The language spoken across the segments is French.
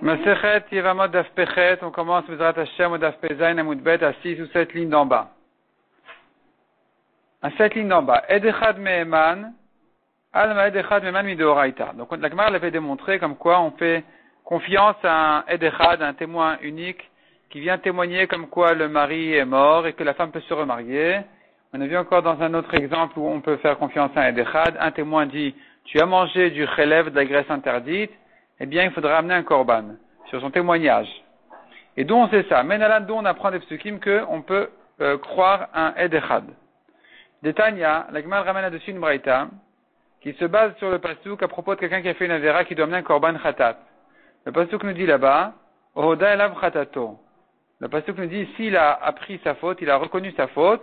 Masechet Yevamot Daf Pechet, on commence Bezrat Hashem au Daf Pezayin Amudbet à 6 ou 7 lignes d'en bas. À 7 lignes d'en bas. Edechad Meheman, Alma Edechad Meheman Midoraita. Donc la Gemara l'avait démontré comme quoi on fait confiance à un Edechad, un témoin unique, qui vient témoigner comme quoi le mari est mort et que la femme peut se remarier. On a vu encore dans un autre exemple où on peut faire confiance à un Edechad. Un témoin dit, tu as mangé du relève de la graisse interdite, eh bien, il faudra amener un korban sur son témoignage. Et d'où on sait ça? Menalan, d'où on apprend des psukim qu'on peut euh, croire un Edechad. Détania, la ramène là-dessus une braïta qui se base sur le pasouk à propos de quelqu'un qui a fait une avera qui doit amener un korban khatat. Le pasouk nous dit là-bas, Ohoda elav khatato. Le pasouk nous dit, s'il a appris sa faute, il a reconnu sa faute,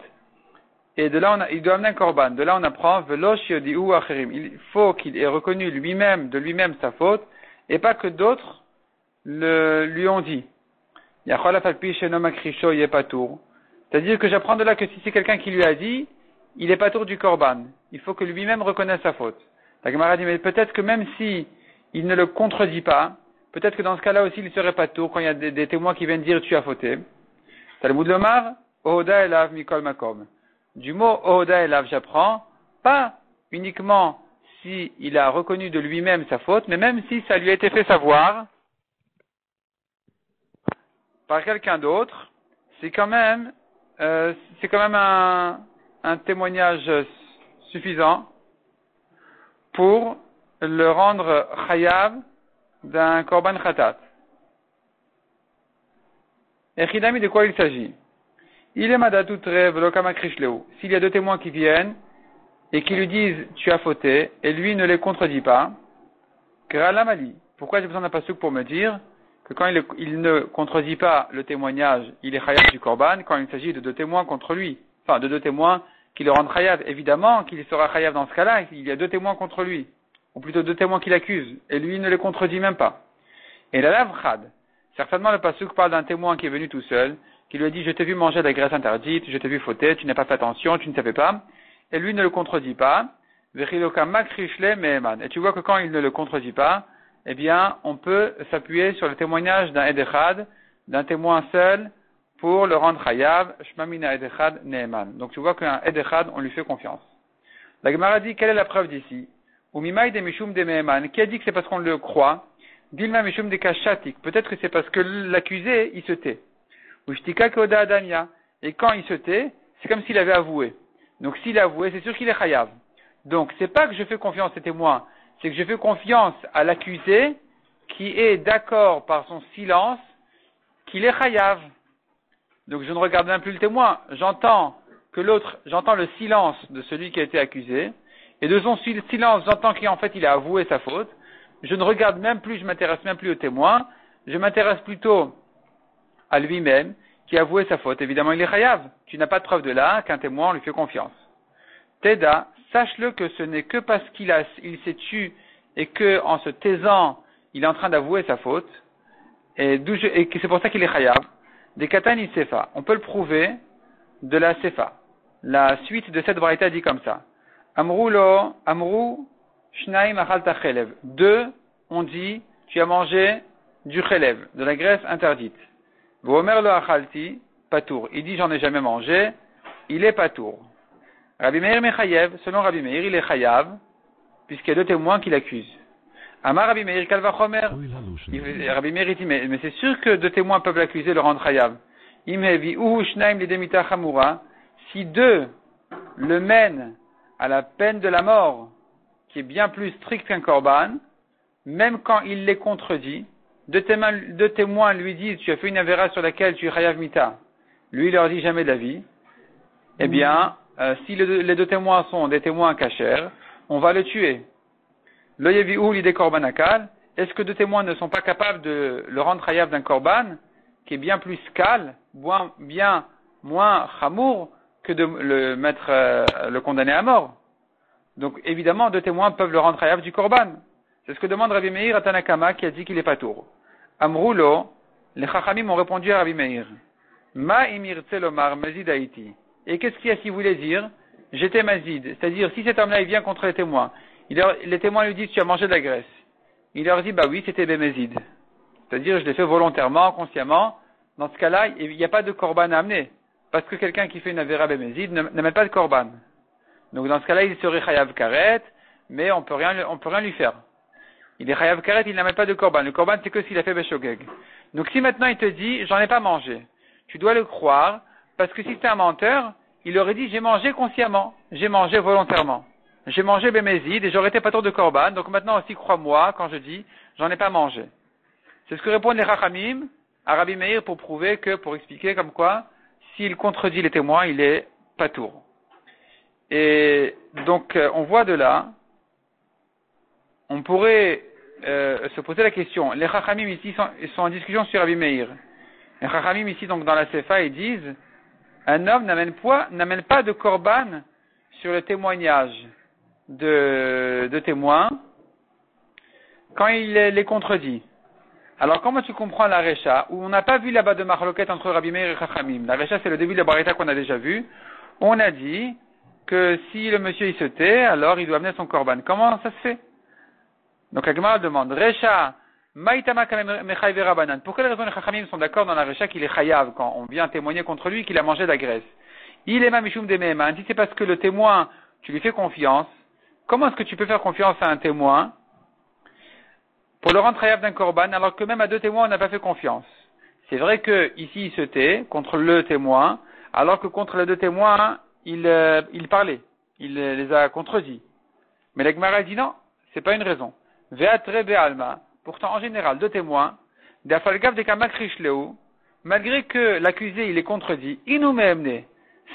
et de là, il doit amener un korban. De là, on apprend, Il faut qu'il ait reconnu lui-même, de lui-même sa faute, et pas que d'autres le, lui ont dit. C'est-à-dire que j'apprends de là que si c'est quelqu'un qui lui a dit, il est pas tour du korban. Il faut que lui-même reconnaisse sa faute. La Gemara dit, mais peut-être que même si il ne le contredit pas, peut-être que dans ce cas-là aussi il serait pas tour quand il y a des, témoins qui viennent dire tu as fauté. Talmud Lomar, Ohoda elav mikol makom. Du mot Ohoda elav j'apprends, pas uniquement s'il a reconnu de lui-même sa faute, mais même si ça lui a été fait savoir par quelqu'un d'autre, c'est quand même, euh, c'est quand même un, témoignage suffisant pour le rendre chayav d'un korban khatat. Et Chidami, de quoi il s'agit? Il est madatout S'il y a deux témoins qui viennent et qui lui disent tu as fauté, et lui ne les contredit pas, Mali. Pourquoi j'ai besoin d'un pasouk pour me dire que quand il, ne contredit pas le témoignage, il est chayav du korban, quand il s'agit de deux témoins contre lui, enfin de deux témoins qui le rendent chayav, évidemment qu'il sera chayav dans ce cas-là, il y a deux témoins contre lui, ou plutôt deux témoins qui l'accusent, et lui ne les contredit même pas. Et la lave certainement le pasouk parle d'un témoin qui est venu tout seul, qui lui a dit je t'ai vu manger de la graisse interdite, je t'ai vu fauter, tu n'as pas fait attention, tu ne savais pas, et lui ne le contredit pas. Et tu vois que quand il ne le contredit pas, eh bien, on peut s'appuyer sur le témoignage d'un Edechad, d'un témoin seul, pour le rendre Hayav, Shmamina Edechad Neeman. Donc tu vois qu'un Edechad, on lui fait confiance. La Gemara dit, quelle est la preuve d'ici? De Mishum de. Qui a dit que c'est parce qu'on le croit? Dilma Mishum de Kashatik. Peut-être que c'est parce que l'accusé, il se tait. Ushtika Koda Adania. Et quand il se tait, c'est comme s'il avait avoué. Donc s'il a avoué, c'est sûr qu'il est chayav. Donc c'est pas que je fais confiance aux témoins, c'est que je fais confiance à l'accusé qui est d'accord par son silence qu'il est chayav. Donc je ne regarde même plus le témoin, j'entends que l'autre, j'entends le silence de celui qui a été accusé, et de son silence, j'entends qu'en fait il a avoué sa faute. Je ne regarde même plus, je m'intéresse même plus au témoin, je m'intéresse plutôt à lui-même, qui a avoué sa faute, évidemment il est chayav. Tu n'as pas de preuve de là qu'un témoin lui fait confiance. Teda, sache-le que ce n'est que parce qu'il il s'est tué et que en se taisant, il est en train d'avouer sa faute, et, et c'est pour ça qu'il est chayav. Des katani sefa. On peut le prouver de la sefa. La suite de cette variété dit comme ça. Amrou lo, amrou, shnaim. Deux, on dit, tu as mangé du chelev, de la graisse interdite. Vomer lo achalti, patour. Il dit j'en ai jamais mangé, il est patour. Rabbi Meir Mechayev, selon Rabbi Meir, il est chayav, puisqu'il y a deux témoins qui l'accusent. Amar Rabbi Meir Kalvachomer. Rabbi Meir dit, mais, mais c'est sûr que deux témoins peuvent l'accuser, le rendre chayav. Si deux le mènent à la peine de la mort, qui est bien plus stricte qu'un korban, même quand il les contredit, deux témoins, lui disent, tu as fait une avéra sur laquelle tu es chayav mita. Lui, il leur dit jamais d'avis. Eh bien, euh, si les deux témoins sont des témoins cachers, on va le tuer. Le yevi'u l'idée korbanakal, est-ce que deux témoins ne sont pas capables de le rendre chayav d'un korban, qui est bien plus cal, bien moins chamour, que de le mettre, euh, le condamner à mort? Donc, évidemment, deux témoins peuvent le rendre chayav du korban. C'est ce que demande Rabbi Meir à Tanakama qui a dit qu'il est pas tour. Amroulo, les Chachamim ont répondu à Rabbi Meir. Ma imir tselomar mazid Et qu'est-ce qu'il y a s'il voulait dire J'étais mazid. C'est-à-dire, si cet homme-là, il vient contre les témoins, les témoins lui disent, tu as mangé de la graisse. Il leur dit, bah oui, c'était bémézid. c'est-à-dire je l'ai fait volontairement, consciemment, dans ce cas-là, il n'y a pas de korban à amener. Parce que quelqu'un qui fait une avera bémézide n'amène pas de korban. Donc dans ce cas-là, il serait chayav karet, mais on peut rien, on peut rien lui faire. Il est chayav karet, il n'amène pas de korban. Le korban, c'est que s'il a fait beshogeg. Donc si maintenant il te dit, j'en ai pas mangé, tu dois le croire, parce que si c'était un menteur, il aurait dit, j'ai mangé consciemment, j'ai mangé volontairement. J'ai mangé bémézide et j'aurais été pas trop de korban, donc maintenant aussi crois-moi quand je dis, j'en ai pas mangé. C'est ce que répondent les rachamim à Meir pour prouver que, pour expliquer comme quoi, s'il contredit les témoins, il est pas tour. Et donc, euh, on voit de là, on pourrait euh, se poser la question. Les Chachamim ici sont, sont, en discussion sur Rabbi Meir. Les Chachamim ici, donc dans la Sefa, ils disent un homme n'amène pas de korban sur le témoignage de, de témoins quand il les contredit. Alors, comment tu comprends la Recha, où on n'a pas vu là-bas de marloquette entre Rabbi Meir et Chachamim? La Recha, c'est le début de la Barita qu'on a déjà vu. On a dit que si le monsieur il se tait, alors il doit amener son korban. Comment ça se fait? Donc, Agmar demande, Recha, Maïtama Rabanan. Pour quelle raison les Chachamim sont d'accord dans la Recha qu'il est chayav quand on vient témoigner contre lui qu'il a mangé de la graisse? Il est mamichum de Si c'est parce que le témoin, tu lui fais confiance, comment est-ce que tu peux faire confiance à un témoin pour le rendre chayav d'un korban, alors que même à deux témoins, on n'a pas fait confiance? C'est vrai que ici il se tait contre le témoin, alors que contre les deux témoins, il, euh, parlait, il les a contredits. Mais l'Egmara dit non, c'est pas une raison. Pourtant, en général, deux témoins, malgré que l'accusé il est contredit, amené.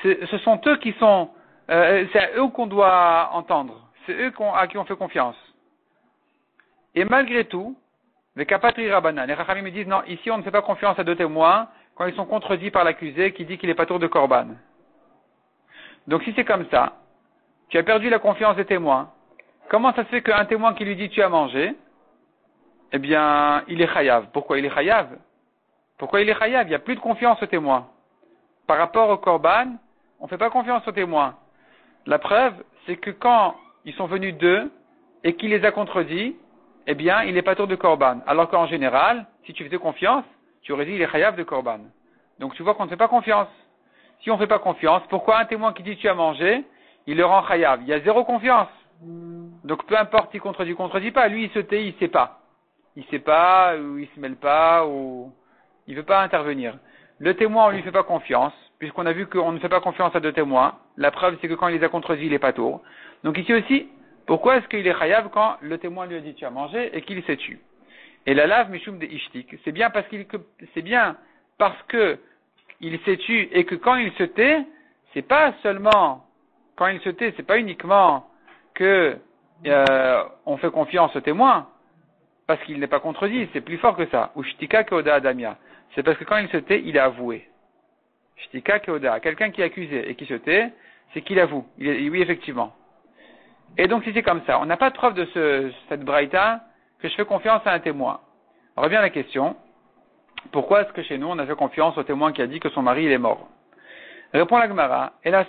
Ce sont eux qui sont, euh, c'est à eux qu'on doit entendre. C'est eux à qui on fait confiance. Et malgré tout, les kapatri rabanan, les rachamim me disent non, ici on ne fait pas confiance à deux témoins quand ils sont contredits par l'accusé qui dit qu'il n'est pas tour de korban. Donc si c'est comme ça, tu as perdu la confiance des témoins. Comment ça se fait qu'un témoin qui lui dit tu as mangé, eh bien, il est chayav. Pourquoi il est chayav? Pourquoi il est chayav? Il n'y a plus de confiance au témoin. Par rapport au korban, on ne fait pas confiance aux témoins. La preuve, c'est que quand ils sont venus d'eux et qu'il les a contredits, eh bien, il n'est pas tour de korban. Alors qu'en général, si tu faisais confiance, tu aurais dit il est chayav de korban. Donc tu vois qu'on ne fait pas confiance. Si on ne fait pas confiance, pourquoi un témoin qui dit tu as mangé, il le rend chayav? Il y a zéro confiance. Donc peu importe s'il contredit, contredit pas. Lui, il se tait, il sait pas. Il sait pas, ou il se mêle pas, ou il veut pas intervenir. Le témoin, on lui fait pas confiance, puisqu'on a vu qu'on ne fait pas confiance à deux témoins. La preuve, c'est que quand il les a contredits, il est pas tour. Donc ici aussi, pourquoi est-ce qu'il est chayav quand le témoin lui a dit tu as mangé et qu'il s'est tué Et la lave mishum de ishtik, c'est bien parce qu'il c'est bien parce que il s'est tué et que quand il se tait, c'est pas seulement quand il se tait, c'est pas uniquement euh, on fait confiance au témoin parce qu'il n'est pas contredit, c'est plus fort que ça. Ou shtika keoda adamia, c'est parce que quand il se tait, il a avoué. Shtika keoda, quelqu'un qui est accusé et qui se tait, c'est qu'il avoue. Oui effectivement. Et donc, si c'est comme ça, on n'a pas de preuve de ce, cette braïta que je fais confiance à un témoin. Revient la question. Pourquoi est-ce que chez nous, on a fait confiance au témoin qui a dit que son mari, il est mort? Répond la Gemara, Elas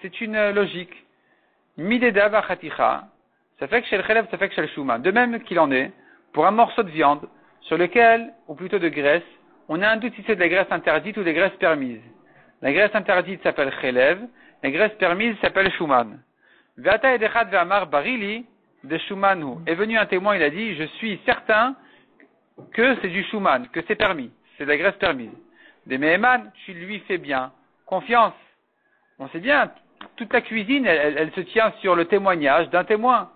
C'est une logique. Ça fait que chez le chelev, ça fait que chez le shuma. De même qu'il en est, pour un morceau de viande, sur lequel, ou plutôt de graisse, on a un doute si c'est de la graisse interdite ou des graisses permises. La graisse interdite s'appelle chelev, la graisse permise s'appelle shuman. Barili de Shumanu. Est venu un témoin, il a dit, je suis certain que c'est du Shuman, que c'est permis, c'est de la graisse permise. Des Meheman, tu lui fais bien confiance. On sait bien, toute la cuisine, elle, se tient sur le témoignage d'un témoin.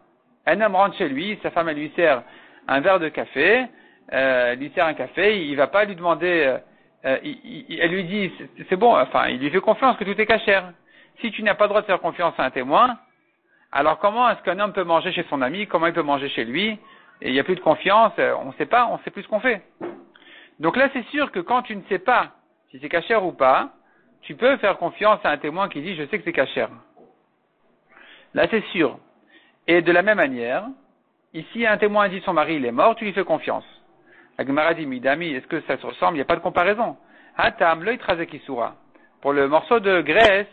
Un homme rentre chez lui, sa femme, elle lui sert un verre de café, euh, lui sert un café, il va pas lui demander, euh, euh elle lui dit, c'est bon, enfin, il lui fait confiance que tout est cachère. Si tu n'as pas le droit de faire confiance à un témoin, alors comment est-ce qu'un homme peut manger chez son ami Comment il peut manger chez lui il n'y a plus de confiance, euh, on ne sait pas, on ne sait plus ce qu'on fait. Donc là, c'est sûr que quand tu ne sais pas si c'est cachère ou pas, tu peux faire confiance à un témoin qui dit je sais que c'est cachère. Là, c'est sûr. Et de la même manière, ici, un témoin dit son mari il est mort, tu lui fais confiance. La Gemara dit Midami, est-ce que ça se ressemble? Il n'y a pas de comparaison. Hatam, Pour le morceau de graisse,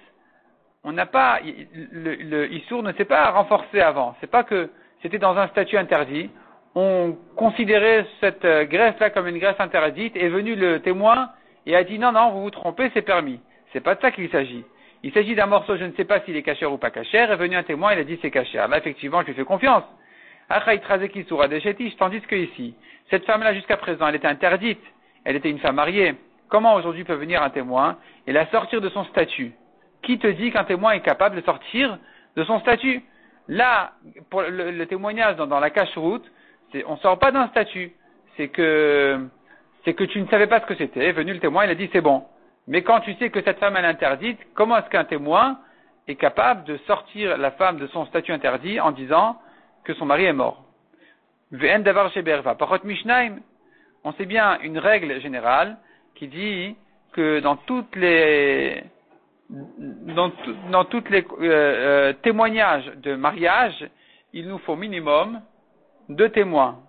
on n'a pas, le, le Issour ne s'est pas renforcé avant. C'est pas que c'était dans un statut interdit. ont considéré cette euh, graisse-là comme une graisse interdite, est venu le témoin et a dit non, non, vous vous trompez, c'est permis. C'est pas de ça qu'il s'agit. Il s'agit d'un morceau, je ne sais pas s'il est cachère ou pas cachère, est venu un témoin, il a dit c'est cachère. Là, effectivement, je lui fais confiance. Tandis que ici, cette femme-là, jusqu'à présent, elle était interdite. Elle était une femme mariée. Comment aujourd'hui peut venir un témoin et la sortir de son statut? Qui te dit qu'un témoin est capable de sortir de son statut? Là, pour le, témoignage dans, la cache-route, on ne sort pas d'un statut. C'est que, c'est que tu ne savais pas ce que c'était. Venu le témoin, il a dit c'est bon. Mais quand tu sais que cette femme est interdite, comment est-ce qu'un témoin est capable de sortir la femme de son statut interdit en disant que son mari est mort On sait bien une règle générale qui dit que dans toutes les dans, toutes les euh, euh, témoignages de mariage, il nous faut minimum deux témoins.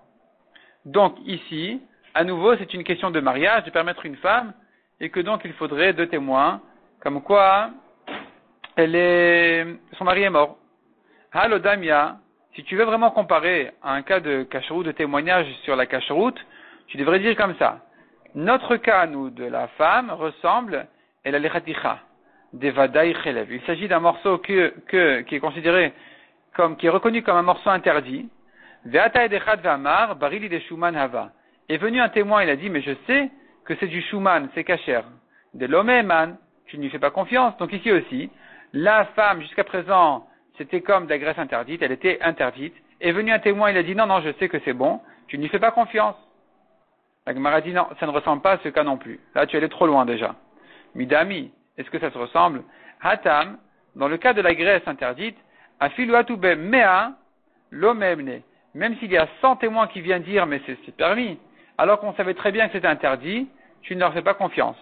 Donc ici, à nouveau, c'est une question de mariage, de permettre une femme, et que donc il faudrait deux témoins, comme quoi elle est, son mari est mort. Hallo Damia, si tu veux vraiment comparer à un cas de cacheroute, de témoignage sur la cacheroute, tu devrais dire comme ça. Notre cas, nous, de la femme, ressemble la lechaticha, des. Il s'agit d'un morceau qui est considéré comme, qui est reconnu comme un morceau interdit. Ve'ata hava. Est venu un témoin, il a dit, mais je sais que c'est du shuman, c'est kacher. De l'omeman, tu ne lui fais pas confiance. Donc ici aussi, la femme, jusqu'à présent, c'était comme de la graisse interdite, elle était interdite. Est venu un témoin, il a dit, non, non, je sais que c'est bon, tu ne lui fais pas confiance. La Gemara dit non, ça ne ressemble pas à ce cas non plus. Là, tu allais trop loin déjà. Midami, est-ce que ça se ressemble? Hatam, dans le cas de la graisse interdite, afiluatube mea l'omemne. Même s'il y a 100 témoins qui viennent dire mais c'est permis, alors qu'on savait très bien que c'était interdit, tu ne leur fais pas confiance.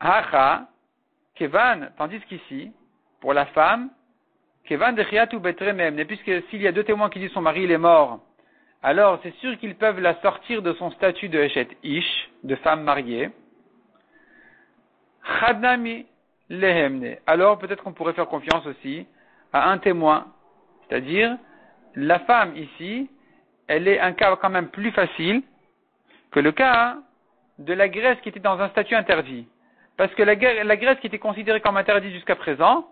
Hacha, kevan, tandis qu'ici, pour la femme, kevan de betrememne, puisque s'il y a deux témoins qui disent son mari il est mort, alors c'est sûr qu'ils peuvent la sortir de son statut de Eshet Ish, de femme mariée. Chadnami lehemne. Alors peut-être qu'on pourrait faire confiance aussi à un témoin. C'est-à-dire, la femme ici, elle est un cas quand même plus facile que le cas de la Grèce qui était dans un statut interdit. Parce que la, Grèce qui était considérée comme interdite jusqu'à présent,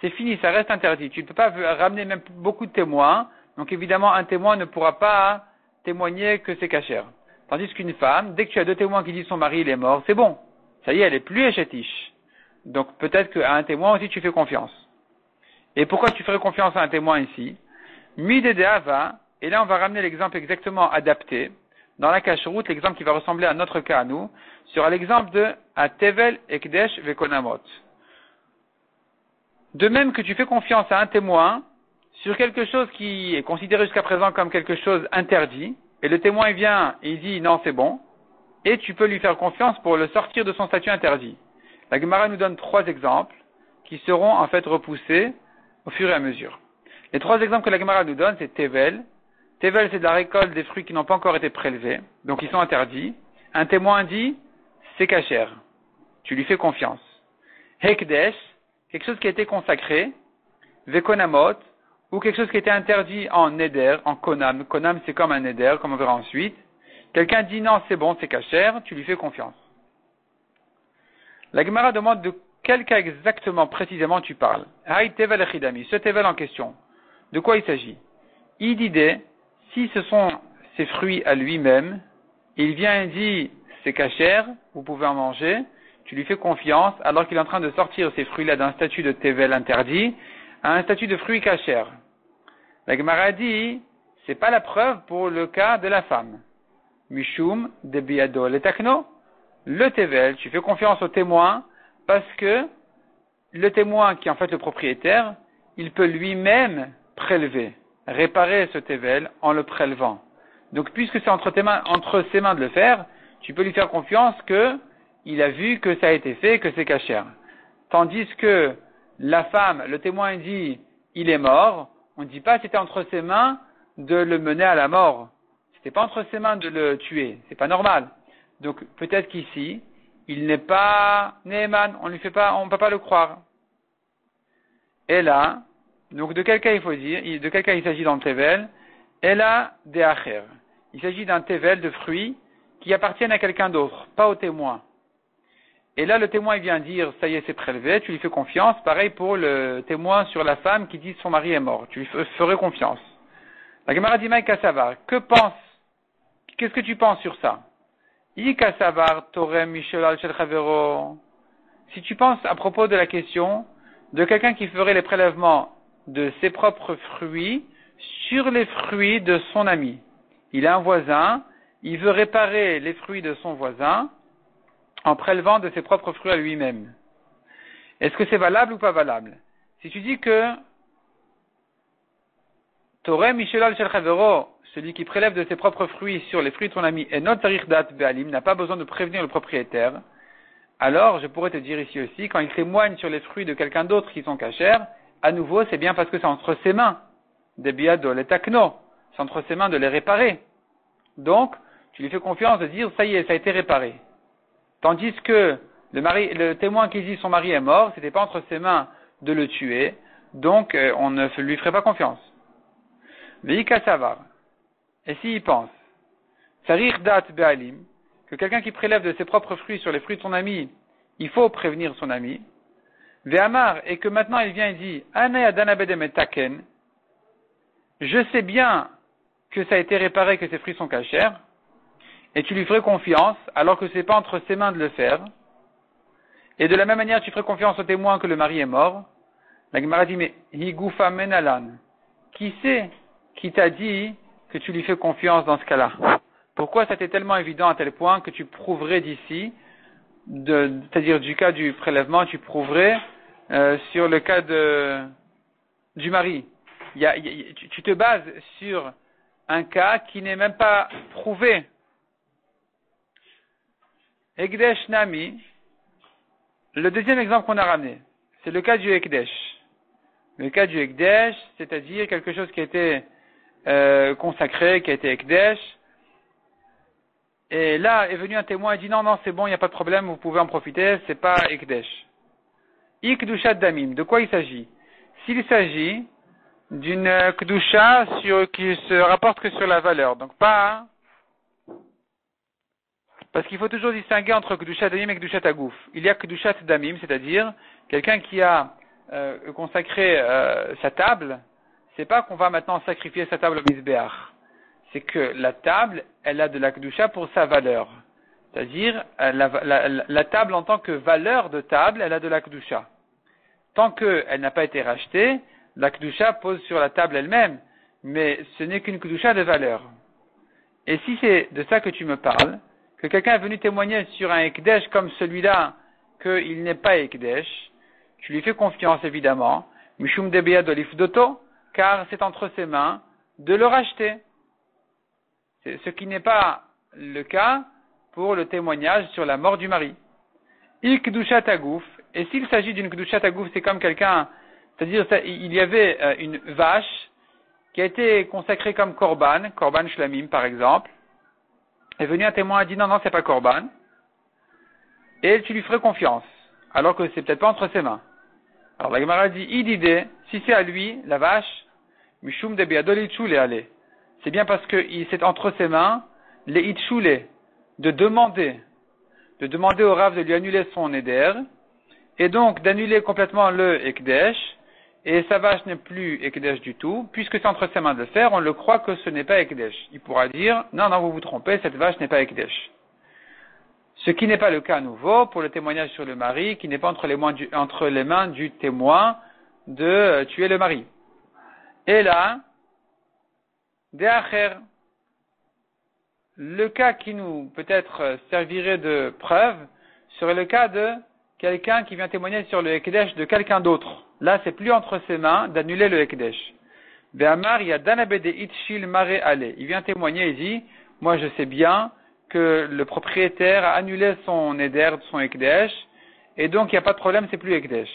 c'est fini, ça reste interdit. Tu ne peux pas ramener même beaucoup de témoins donc évidemment, un témoin ne pourra pas témoigner que c'est cachère. Tandis qu'une femme, dès que tu as deux témoins qui disent son mari est mort, c'est bon. Ça y est, elle est plus échetiche. Donc peut-être qu'à un témoin aussi tu fais confiance. Et pourquoi tu ferais confiance à un témoin ici? Midedehava, et là on va ramener l'exemple exactement adapté. Dans la cache-route, l'exemple qui va ressembler à notre cas à nous, sera l'exemple de Atevel Ekdesh Vekonamot. De même que tu fais confiance à un témoin sur quelque chose qui est considéré jusqu'à présent comme quelque chose interdit, et le témoin vient et il dit non, c'est bon, et tu peux lui faire confiance pour le sortir de son statut interdit. La Gemara nous donne trois exemples qui seront en fait repoussés au fur et à mesure. Les trois exemples que la Gemara nous donne, c'est Tevel. Tevel, c'est de la récolte des fruits qui n'ont pas encore été prélevés, donc ils sont interdits. Un témoin dit, c'est cachère. Tu lui fais confiance. Hekdesh, quelque chose qui a été consacré. Vekonamot, ou quelque chose qui était interdit en neder, en konam. Konam, c'est comme un neder, comme on verra ensuite. Quelqu'un dit non, c'est bon, c'est cachère, tu lui fais confiance. La Gemara demande de quel cas exactement, précisément, tu parles. tevel ce tevel en question. De quoi il s'agit? Idide, si ce sont ses fruits à lui-même, il vient et dit c'est cachère, vous pouvez en manger, tu lui fais confiance alors qu'il est en train de sortir ces fruits-là d'un statut de tevel interdit à un statut de fruit cachère. La Gemara dit, c'est pas la preuve pour le cas de la femme. Mishum de biado le. Le tevel, tu fais confiance au témoin parce que le témoin qui est en fait le propriétaire, il peut lui-même prélever, réparer ce tevel en le prélevant. Donc puisque c'est entre, ses mains de le faire, tu peux lui faire confiance que il a vu que ça a été fait, que c'est cachère. Tandis que la femme, le témoin dit, il est mort, on ne dit pas c'était entre ses mains de le mener à la mort. C'était pas entre ses mains de le tuer. C'est pas normal. Donc peut-être qu'ici, il n'est pas Neyman, on ne fait pas, on peut pas le croire. Et là, donc de quel il faut dire, de il s'agit dans le Tevel? Ella de Acher. Il s'agit d'un tevel de fruits qui appartiennent à quelqu'un d'autre, pas au témoin. Et là, le témoin vient dire, ça y est, c'est prélevé, tu lui fais confiance. Pareil pour le témoin sur la femme qui dit son mari est mort. Tu lui ferais confiance. La Gemara dit, Kassavar, que pense, qu'est-ce que tu penses sur ça? I Kassavar, Torem, Michel al Si tu penses à propos de la question de quelqu'un qui ferait les prélèvements de ses propres fruits sur les fruits de son ami. Il a un voisin, il veut réparer les fruits de son voisin en prélevant de ses propres fruits à lui-même. Est-ce que c'est valable ou pas valable? Si tu dis que Torem Michelal Shel celui qui prélève de ses propres fruits sur les fruits de ton ami, et notre dat be'alim, n'a pas besoin de prévenir le propriétaire, alors je pourrais te dire ici aussi, quand il témoigne sur les fruits de quelqu'un d'autre qui sont cachers, à nouveau, c'est bien parce que c'est entre ses mains, des biado, les takno, c'est entre ses mains de les réparer. Donc, tu lui fais confiance de dire, ça y est, ça a été réparé. Tandis que le, mari, le témoin qui dit son mari est mort, c'était pas entre ses mains de le tuer, donc euh, on ne lui ferait pas confiance. Veika savar. Et s'il pense, sarir dat be'alim, que quelqu'un qui prélève de ses propres fruits sur les fruits de son ami, il faut prévenir son ami. Ve'amar, et que maintenant il vient et dit, taken, je sais bien que ça a été réparé, que ses fruits sont cachers, et tu lui ferais confiance, alors que ce n'est pas entre ses mains de le faire. Et de la même manière, tu ferais confiance au témoin que le mari est mort. La Gemara dit, mais higufa menalan. Qui sait qui t'a dit que tu lui fais confiance dans ce cas-là? Pourquoi ça t'est tellement évident à tel point que tu prouverais d'ici, c'est-à-dire du cas du prélèvement, tu prouverais euh, sur le cas de, du mari tu te bases sur un cas qui n'est même pas prouvé Ekdesh Nami, le deuxième exemple qu'on a ramené, c'est le cas du Ekdesh. Le cas du Ekdesh, c'est-à-dire quelque chose qui a été euh, consacré, qui a été Ekdesh. Et là est venu un témoin et dit non, non, c'est bon, il n'y a pas de problème, vous pouvez en profiter, c'est pas Ekdesh. Ikdushat Damim, de quoi il s'agit? S'il s'agit d'une Kdusha sur, qui se rapporte que sur la valeur, donc pas parce qu'il faut toujours distinguer entre Kedushat Damim et Kedushat Agouf. Il y a Kedushat Damim, c'est-à-dire quelqu'un qui a euh, consacré euh, sa table, c'est pas qu'on va maintenant sacrifier sa table au Mizbeach. C'est que la table, elle a de la Kedusha pour sa valeur. C'est-à-dire, la, table en tant que valeur de table, elle a de la Kedusha. Tant qu'elle n'a pas été rachetée, la Kedusha pose sur la table elle-même, mais ce n'est qu'une Kedusha de valeur. Et si c'est de ça que tu me parles, que quelqu'un est venu témoigner sur un Ekdesh comme celui-là, qu'il n'est pas Ekdesh, tu lui fais confiance évidemment, Mishum de Doto, car c'est entre ses mains de le racheter. Ce qui n'est pas le cas pour le témoignage sur la mort du mari. Et s'il s'agit d'une Kdushat Agouf, c'est comme quelqu'un, c'est-à-dire il y avait euh, une vache qui a été consacrée comme Korban, Korban Shlamim par exemple, est venu un témoin a dit non, non, c'est pas Corban, et tu lui ferais confiance, alors que c'est peut-être pas entre ses mains. Alors la Gemara dit, idée, si c'est à lui, la vache, Mishum de aller. C'est bien parce que c'est entre ses mains, les itchoule, de demander, de demander au Rav de lui annuler son éder, et donc d'annuler complètement le Ekdesh, et sa vache n'est plus Ekdesh du tout, puisque c'est entre ses mains de le faire, on le croit que ce n'est pas Ekdesh. Il pourra dire, non, non, vous vous trompez, cette vache n'est pas Ekdesh. Ce qui n'est pas le cas à nouveau pour le témoignage sur le mari, qui n'est pas entre les, mains du, entre les mains du témoin de euh, tuer le mari. Et là, Deacher, le cas qui nous peut-être servirait de preuve serait le cas de quelqu'un qui vient témoigner sur le Ekdesh de quelqu'un d'autre. Là, c'est plus entre ses mains d'annuler le Ekdesh. Il vient témoigner et dit, moi je sais bien que le propriétaire a annulé son Eder, son Ekdesh, et donc il n'y a pas de problème, c'est plus Ekdesh.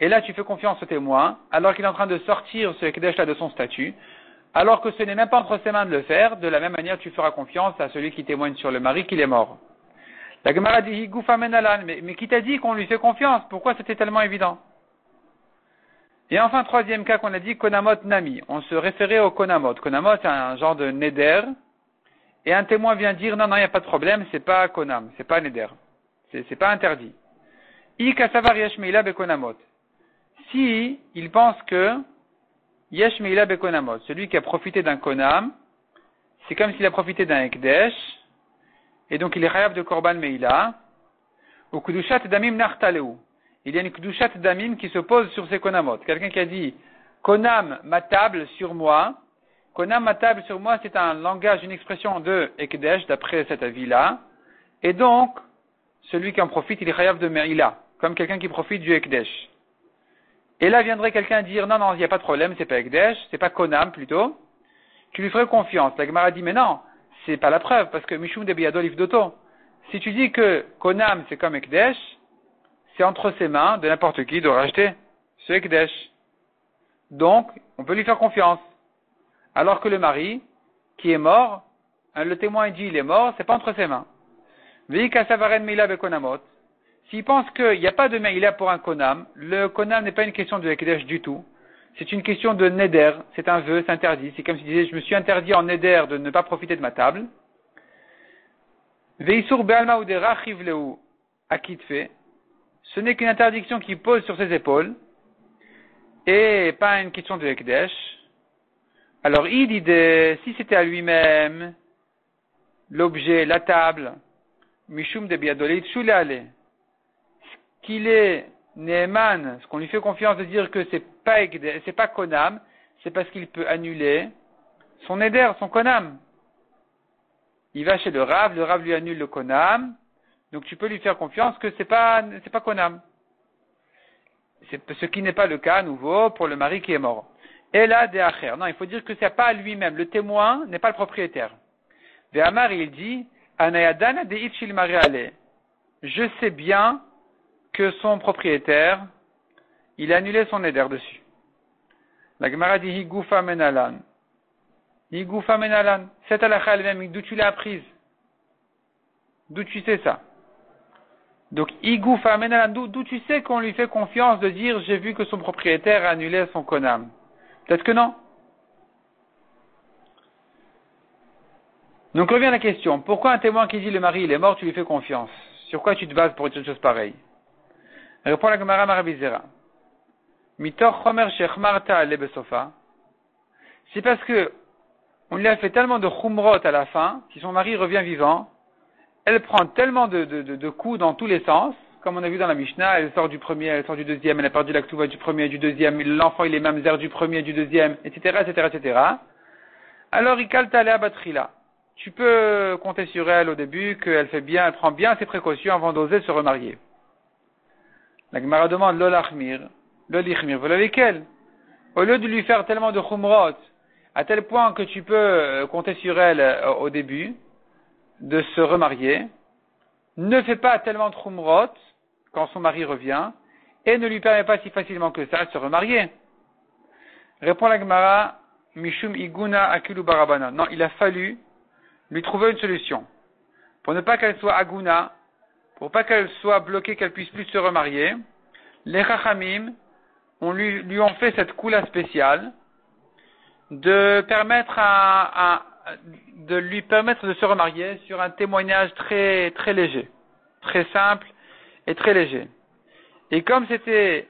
Et là, tu fais confiance au témoin, alors qu'il est en train de sortir ce Ekdesh-là de son statut, alors que ce n'est même pas entre ses mains de le faire, de la même manière tu feras confiance à celui qui témoigne sur le mari qu'il est mort. La Gemara dit, mais, mais qui t'a dit qu'on lui fait confiance? Pourquoi c'était tellement évident? Et enfin, troisième cas qu'on a dit, Konamot Nami. On se référait au Konamot. Konamot, c'est un genre de Neder. Et un témoin vient dire, non, non, il n'y a pas de problème, c'est pas Konam, c'est pas Neder. C'est pas interdit. Si il pense que Yeshmeila Bekonamot, celui qui a profité d'un Konam, c'est comme s'il a profité d'un Ekdesh, et donc il est rayab de Korban Meila, ou Kudushat Damim Nartaleu. Il y a une Kudushat Damim qui se pose sur ces Konamot. Quelqu'un qui a dit, Konam, ma table sur moi, Konam, ma table sur moi, c'est un langage, une expression de Ekdesh, d'après cet avis-là, et donc, celui qui en profite, il est rayab de Meila, comme quelqu'un qui profite du Ekdesh. Et là viendrait quelqu'un dire, non, non, il n'y a pas de problème, c'est pas Ekdesh, c'est pas Konam plutôt, tu lui ferais confiance. La Gemara dit, mais non, c'est pas la preuve, parce que Mishum de Biyadol Doto. Si tu dis que Konam c'est comme Ekdesh, c'est entre ses mains de n'importe qui de racheter ce Ekdesh. Donc, on peut lui faire confiance. Alors que le mari, qui est mort, hein, le témoin dit il est mort, c'est pas entre ses mains. S'il pense qu'il n'y a pas de Meila pour un Konam, le Konam n'est pas une question de Ekdesh du tout. C'est une question de neder, c'est un vœu, c'est interdit. C'est comme si disait, je me suis interdit en neder de ne pas profiter de ma table. Veisur be'alma ou Ce n'est qu'une interdiction qui pose sur ses épaules et pas une question de Ekdesh. Alors, il dit, si c'était à lui-même, l'objet, la table, Mishum de Biadolit qu'il est Neeman, ce qu'on lui fait confiance de dire que c'est pas, c'est pas Konam, c'est parce qu'il peut annuler son Eder, son Konam. Il va chez le Rav, le Rav lui annule le Konam, donc tu peux lui faire confiance que c'est pas, c'est pas Konam. Ce qui n'est pas le cas à nouveau pour le mari qui est mort. Et là, de Acher. Non, il faut dire que c'est pas lui-même. Le témoin n'est pas le propriétaire. Amar, il dit, Anayadana de Je sais bien que son propriétaire, il a annulé son éder dessus. La Gemara dit Higoufa menalan. Higoufa menalan. Cette halakha elle-même, d'où tu l'as apprise? D'où tu sais ça? Donc, Higoufa menalan, d'où tu sais qu'on lui fait confiance de dire j'ai vu que son propriétaire a annulé son konam? Peut-être que non. Donc revient la question, pourquoi un témoin qui dit le mari il est mort, tu lui fais confiance? Sur quoi tu te bases pour dire une chose pareille Répond la Gemara Marabizera. Mitor Chomer Shechmarta Lebesofa. C'est parce que on lui a fait tellement de chumrot à la fin, si son mari revient vivant, elle prend tellement de, coups dans tous les sens, comme on a vu dans la Mishnah, elle sort du premier, elle sort du deuxième, elle a perdu la du premier et du deuxième, l'enfant il est mamzer du premier et du deuxième, etc., etc., etc. Alors, il à Batrila. Tu peux compter sur elle au début, qu'elle fait bien, elle prend bien ses précautions avant d'oser se remarier. La Gemara demande l'olachmir, l'olichmir, voilà lesquels? Au lieu de lui faire tellement de chumrot, à tel point que tu peux euh, compter sur elle euh, au début, de se remarier, ne fais pas tellement de chumrot quand son mari revient, et ne lui permet pas si facilement que ça de se remarier. Répond la Gemara, Mishum Iguna Akilu Barabana. Non, il a fallu lui trouver une solution. Pour ne pas qu'elle soit Aguna, pour pas qu'elle soit bloquée, qu'elle puisse plus se remarier, les Chachamim on lui, lui ont fait cette coula spéciale de permettre à, de lui permettre de se remarier sur un témoignage très très léger, très simple et très léger. Et comme c'était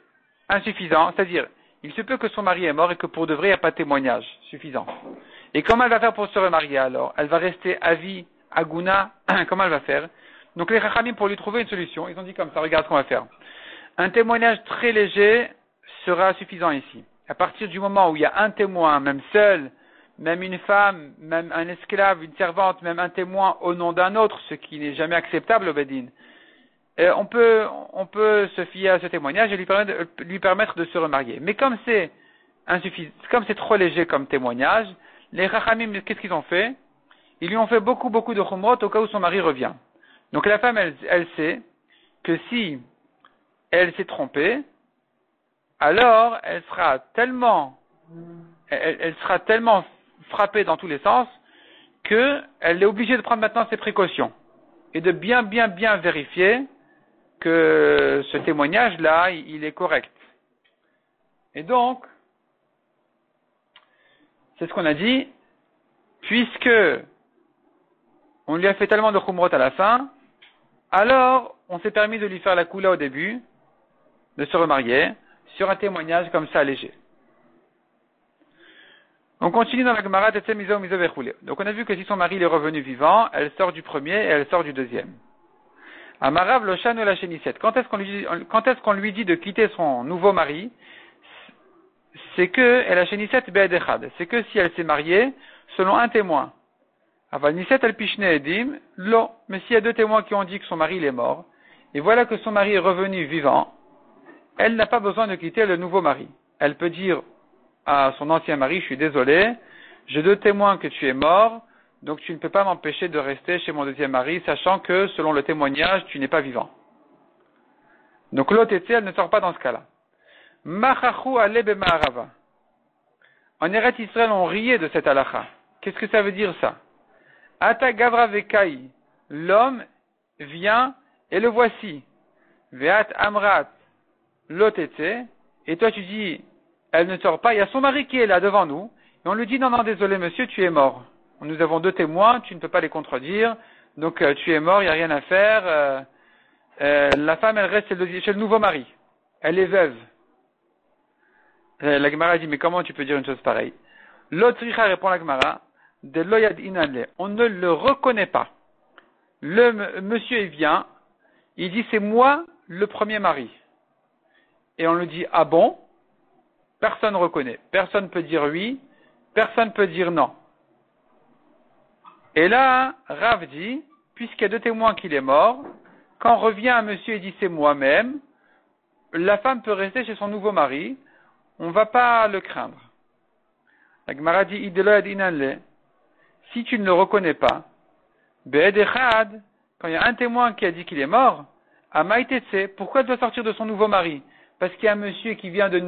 insuffisant, c'est-à-dire il se peut que son mari est mort et que pour de vrai il n'y a pas de témoignage suffisant. Et comment elle va faire pour se remarier alors? Elle va rester à vie, à Guna, comment elle va faire? Donc les Chachamim, pour lui trouver une solution, ils ont dit comme ça, regarde ce qu'on va faire. Un témoignage très léger sera suffisant ici. À partir du moment où il y a un témoin, même seul, même une femme, même un esclave, une servante, même un témoin au nom d'un autre, ce qui n'est jamais acceptable au Bedin, euh, on, peut, on peut se fier à ce témoignage et lui permettre, de, lui permettre de se remarier. Mais comme c'est comme c'est trop léger comme témoignage, les Chachamim, qu'est-ce qu'ils ont fait? Ils lui ont fait beaucoup, beaucoup de chumrot au cas où son mari revient. Donc la femme, elle, sait que si elle s'est trompée, alors elle sera tellement, elle, sera tellement frappée dans tous les sens qu'elle est obligée de prendre maintenant ses précautions et de bien, bien, bien vérifier que ce témoignage-là, il est correct. Et donc, c'est ce qu'on a dit, puisque on lui a fait tellement de khumrot à la fin, alors on s'est permis de lui faire la coula au début, de se remarier, sur un témoignage comme ça léger. On continue dans la Gemara Miso Miso Donc on a vu que si son mari est revenu vivant, elle sort du premier et elle sort du deuxième. Amarav Loshan la Quand est-ce qu'on lui quand est-ce qu'on lui dit de quitter son nouveau mari? C'est que elle a Shenisset C'est que si elle s'est mariée selon un témoin. Mais s'il y a deux témoins qui ont dit que son mari est mort, et voilà que son mari est revenu vivant, elle n'a pas besoin de quitter le nouveau mari. Elle peut dire à son ancien mari, je suis désolé, j'ai deux témoins que tu es mort, donc tu ne peux pas m'empêcher de rester chez mon deuxième mari, sachant que, selon le témoignage, tu n'es pas vivant. Donc l'autre elle ne sort pas dans ce cas-là. Machachu alebe ma'arava. En Eret Israël, on riait de cette halakha. Qu'est-ce que ça veut dire ça? Ata gavra vekai. L'homme vient et le voici. Veat amrat l'otete. Et toi tu dis, elle ne sort pas, il y a son mari qui est là devant nous, et on lui dit non, non, désolé monsieur, tu es mort. Nous avons deux témoins, tu ne peux pas les contredire, donc euh, tu es mort, il n'y a rien à faire. Euh, euh, la femme, elle reste chez le, nouveau mari. Elle est veuve. la Gemara dit, mais comment tu peux dire une chose pareille? L'autre répond la Gemara, de loyad inale, on ne le reconnaît pas. Le monsieur, vient, il dit, c'est moi le premier mari. Et on lui dit, ah bon? Personne ne reconnaît. Personne peut dire oui. Personne peut dire non. Et là, Rav dit, puisqu'il y a deux témoins qu'il est mort, quand revient un monsieur et dit c'est moi-même, la femme peut rester chez son nouveau mari, on ne va pas le craindre. La Gemara dit, si tu ne le reconnais pas, quand il y a un témoin qui a dit qu'il est mort, à pourquoi elle doit sortir de son nouveau mari? Parce qu'il y a un monsieur qui vient de,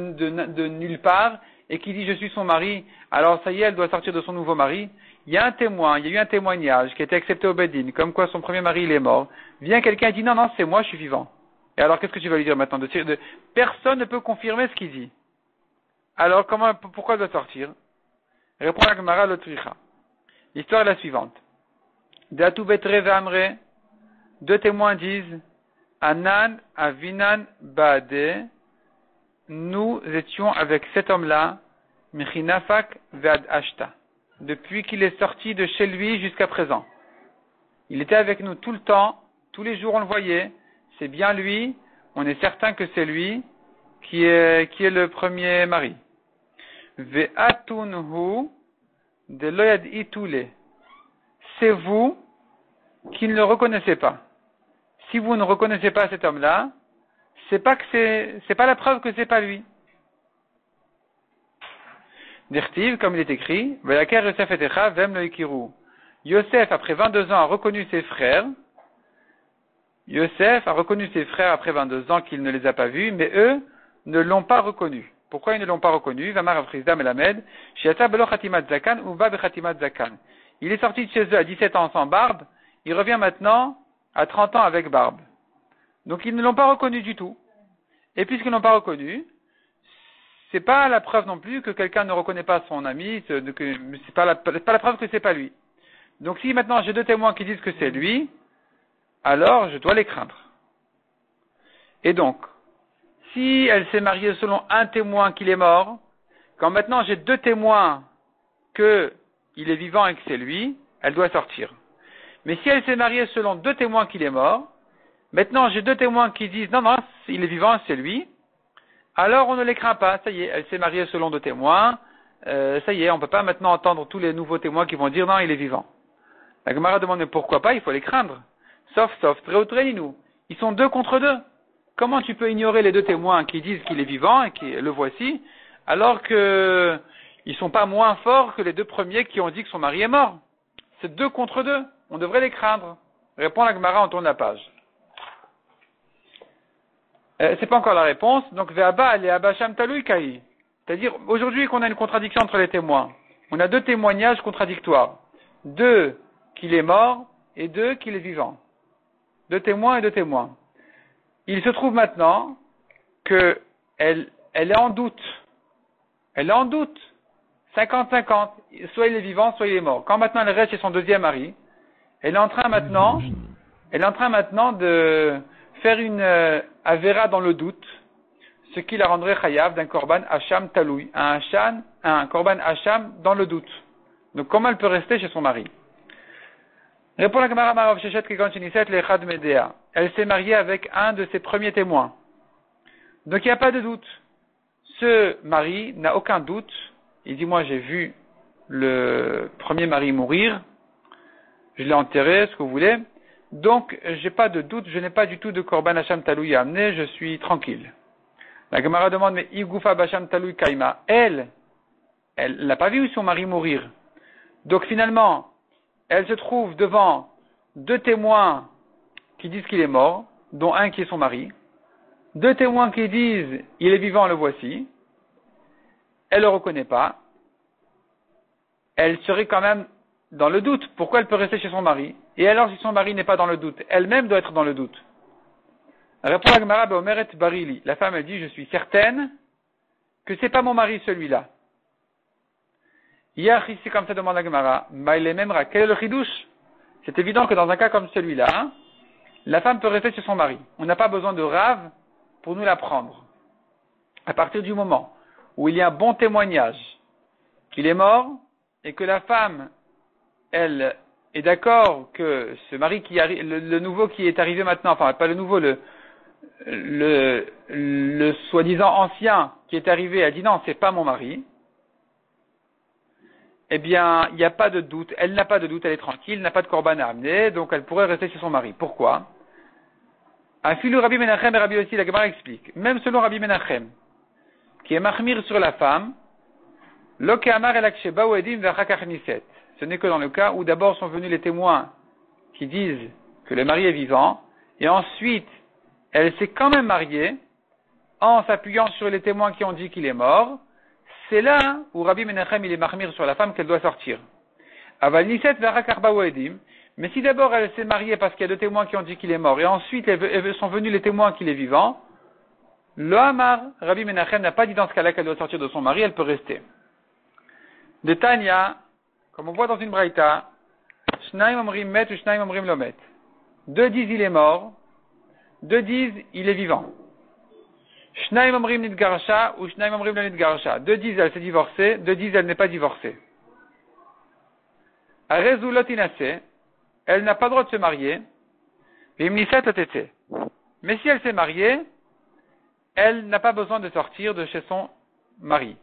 nulle part et qui dit je suis son mari, alors ça y est, elle doit sortir de son nouveau mari. Il y a un témoin, il y a eu un témoignage qui a été accepté au Bedin, comme quoi son premier mari il est mort. Vient quelqu'un et dit non, non, c'est moi, je suis vivant. Et alors qu'est-ce que tu vas lui dire maintenant? De, Personne ne peut confirmer ce qu'il dit. Alors comment, pourquoi elle doit sortir? Répond la Gemara Lotricha. L'histoire est la suivante. deux témoins disent Anan Avinan Baade nous étions avec cet homme-là, Michinafak Vead Ashta, depuis qu'il est sorti de chez lui jusqu'à présent. Il était avec nous tout le temps, tous les jours on le voyait, c'est bien lui, on est certain que c'est lui qui est, qui est le premier mari. Ve'atunhu de loyad itule. C'est vous qui ne le reconnaissez pas. Si vous ne reconnaissez pas cet homme-là, c'est pas que c'est, c'est pas la preuve que c'est pas lui. Dirtiv, comme il est écrit, Yosef et Vem Yosef, après 22 ans, a reconnu ses frères. Yosef a reconnu ses frères après 22 ans qu'il ne les a pas vus, mais eux ne l'ont pas reconnu. Pourquoi ils ne l'ont pas reconnu? Il est sorti de chez eux à 17 ans sans barbe, il revient maintenant à 30 ans avec barbe. Donc ils ne l'ont pas reconnu du tout. Et puisqu'ils ne l'ont pas reconnu, c'est pas la preuve non plus que quelqu'un ne reconnaît pas son ami, c'est pas pas la preuve que c'est pas lui. Donc si maintenant j'ai deux témoins qui disent que c'est lui, alors je dois les craindre. Et donc, si elle s'est mariée selon un témoin qu'il est mort, quand maintenant j'ai deux témoins qu'il est vivant et que c'est lui, elle doit sortir. Mais si elle s'est mariée selon deux témoins qu'il est mort, Maintenant, j'ai deux témoins qui disent non, non, il est vivant, c'est lui. Alors, on ne les craint pas. Ça y est, elle s'est mariée selon deux témoins. Euh, ça y est, on ne peut pas maintenant entendre tous les nouveaux témoins qui vont dire non, il est vivant. La Gemara demande mais pourquoi pas? Il faut les craindre. Sauf, sauf, très nous. Ils sont deux contre deux. Comment tu peux ignorer les deux témoins qui disent qu'il est vivant et qui le voici, alors que ils sont pas moins forts que les deux premiers qui ont dit que son mari est mort? C'est deux contre deux. On devrait les craindre. Répond la Gemara, on tourne la page. Euh, c'est pas encore la réponse. Donc, Ve'aba, Abasham Kai. C'est-à-dire, aujourd'hui qu'on a une contradiction entre les témoins. On a deux témoignages contradictoires. Deux qu'il est mort et deux qu'il est vivant. Deux témoins et deux témoins. Il se trouve maintenant qu'elle elle est en doute Elle est en doute. 50-50. Soit il est vivant, soit il est mort. Quand maintenant elle reste chez son deuxième mari, elle est en train maintenant, elle est en train maintenant de faire une euh, dans le doute, ce qui la rendrait chayav d'un korban hacham taloui, un un korban hacham dans le doute. Donc comment elle peut rester chez son mari? Répond la Gemara Marav Shechet Lechad Medea. Elle s'est mariée avec un de ses premiers témoins. Donc il n'y a pas de doute. Ce mari n'a aucun doute. Il dit moi j'ai vu le premier mari mourir, je l'ai enterré, ce que vous voulez. Donc, j'ai pas de doute, je n'ai pas du tout de Korban Hacham Taloui à amener, je suis tranquille. La Gemara demande, mais Igoufa Basham Taloui Kaima, elle, elle n'a pas vu son mari mourir. Donc finalement, elle se trouve devant deux témoins qui disent qu'il est mort, dont un qui est son mari, deux témoins qui disent il est vivant, le voici. Elle ne le reconnaît pas. Elle serait quand même dans le doute. Pourquoi elle peut rester chez son mari? Et alors, si son mari n'est pas dans le doute, elle-même doit être dans le doute. Répond Agmara Barili. La femme, dit, je suis certaine que c'est pas mon mari celui-là. Hier, ici, comme ça demande Agmara, Memra, quel est le chidouche C'est évident que dans un cas comme celui-là, la femme peut rester chez son mari. On n'a pas besoin de rave pour nous l'apprendre. À partir du moment où il y a un bon témoignage qu'il est mort et que la femme elle est d'accord que ce mari qui arrive, le, nouveau qui est arrivé maintenant, enfin pas le nouveau, le, le, le soi-disant ancien qui est arrivé a dit non, c'est pas mon mari, eh bien, il n'y a pas de doute, elle n'a pas de doute, elle est tranquille, n'a pas de corban à amener, donc elle pourrait rester chez son mari. Pourquoi? Un filou Rabbi Menachem et Rabbi aussi, la Gemara explique, même selon Rabbi Menachem, qui est mahmir sur la femme, lo amar el ce n'est que dans le cas où d'abord sont venus les témoins qui disent que le mari est vivant, et ensuite elle s'est quand même mariée en s'appuyant sur les témoins qui ont dit qu'il est mort, c'est là où Rabbi Menachem il est marmire sur la femme qu'elle doit sortir. Mais si d'abord elle s'est mariée parce qu'il y a deux témoins qui ont dit qu'il est mort, et ensuite sont venus les témoins qu'il est vivant, le Hamar, Rabbi Menachem n'a pas dit dans ce cas-là qu'elle doit sortir de son mari, elle peut rester. De Tanya, comme on voit dans une braïta, Shnaim Omrim Met. Deux disent il est mort, deux disent il est vivant. Shnaim Nidgarsha ou Shnaim Nidgarsha. Deux disent elle s'est divorcée, deux disent elle n'est pas divorcée. Arezulotinase, elle n'a pas le droit de se marier. Mais si elle s'est mariée, elle n'a pas besoin de sortir de chez son mari.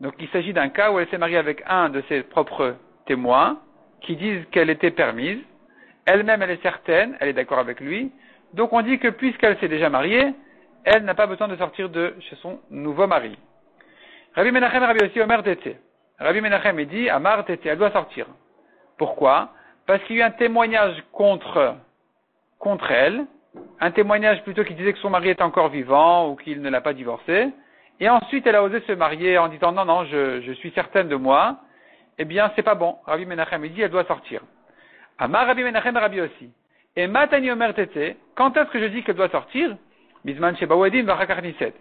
Donc il s'agit d'un cas où elle s'est mariée avec un de ses propres témoins qui disent qu'elle était permise. Elle-même, elle est certaine, elle est d'accord avec lui. Donc on dit que puisqu'elle s'est déjà mariée, elle n'a pas besoin de sortir de chez son nouveau mari. Rabbi Menachem, Rabbi aussi Omer Tete. Rabbi Menachem dit, Amar Tete, elle doit sortir. Pourquoi? Parce qu'il y a eu un témoignage contre, contre elle, un témoignage plutôt qui disait que son mari est encore vivant ou qu'il ne l'a pas divorcée. Et ensuite, elle a osé se marier en disant non, non, je, suis certaine de moi. Eh bien, c'est pas bon. Rabbi Menachem, dit, elle doit sortir. Amar Rabbi Menachem, Rabbi aussi. Et Matani Omer Tete, quand est-ce que je dis qu'elle doit sortir? Bisman Shebawadim Vachakarniset.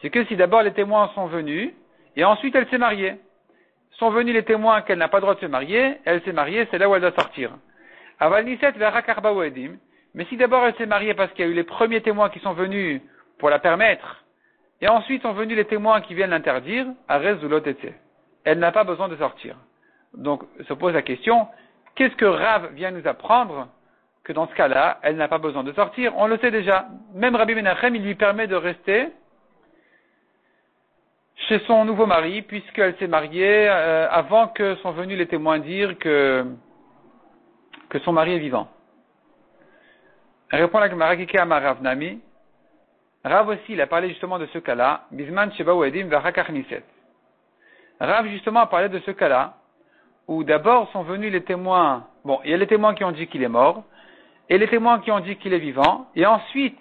C'est que si d'abord les témoins sont venus, et ensuite elle s'est mariée. Sont venus les témoins qu'elle n'a pas le droit de se marier, elle s'est mariée, c'est là où elle doit sortir. Aval Niset Mais si d'abord elle s'est mariée parce qu'il y a eu les premiers témoins qui sont venus pour la permettre, et ensuite sont venus les témoins qui viennent l'interdire, Arez Elle n'a pas besoin de sortir. Donc se pose la question, qu'est-ce que Rav vient nous apprendre que dans ce cas-là, elle n'a pas besoin de sortir On le sait déjà. Même Rabbi Menachem, il lui permet de rester chez son nouveau mari, puisqu'elle s'est mariée euh, avant que sont venus les témoins dire que, que son mari est vivant. Répond la Rav Nami, Rav aussi, il a parlé justement de ce cas-là. Bisman Sheba Edim Rav justement a parlé de ce cas-là, où d'abord sont venus les témoins, bon, il y a les témoins qui ont dit qu'il est mort, et les témoins qui ont dit qu'il est vivant, et ensuite,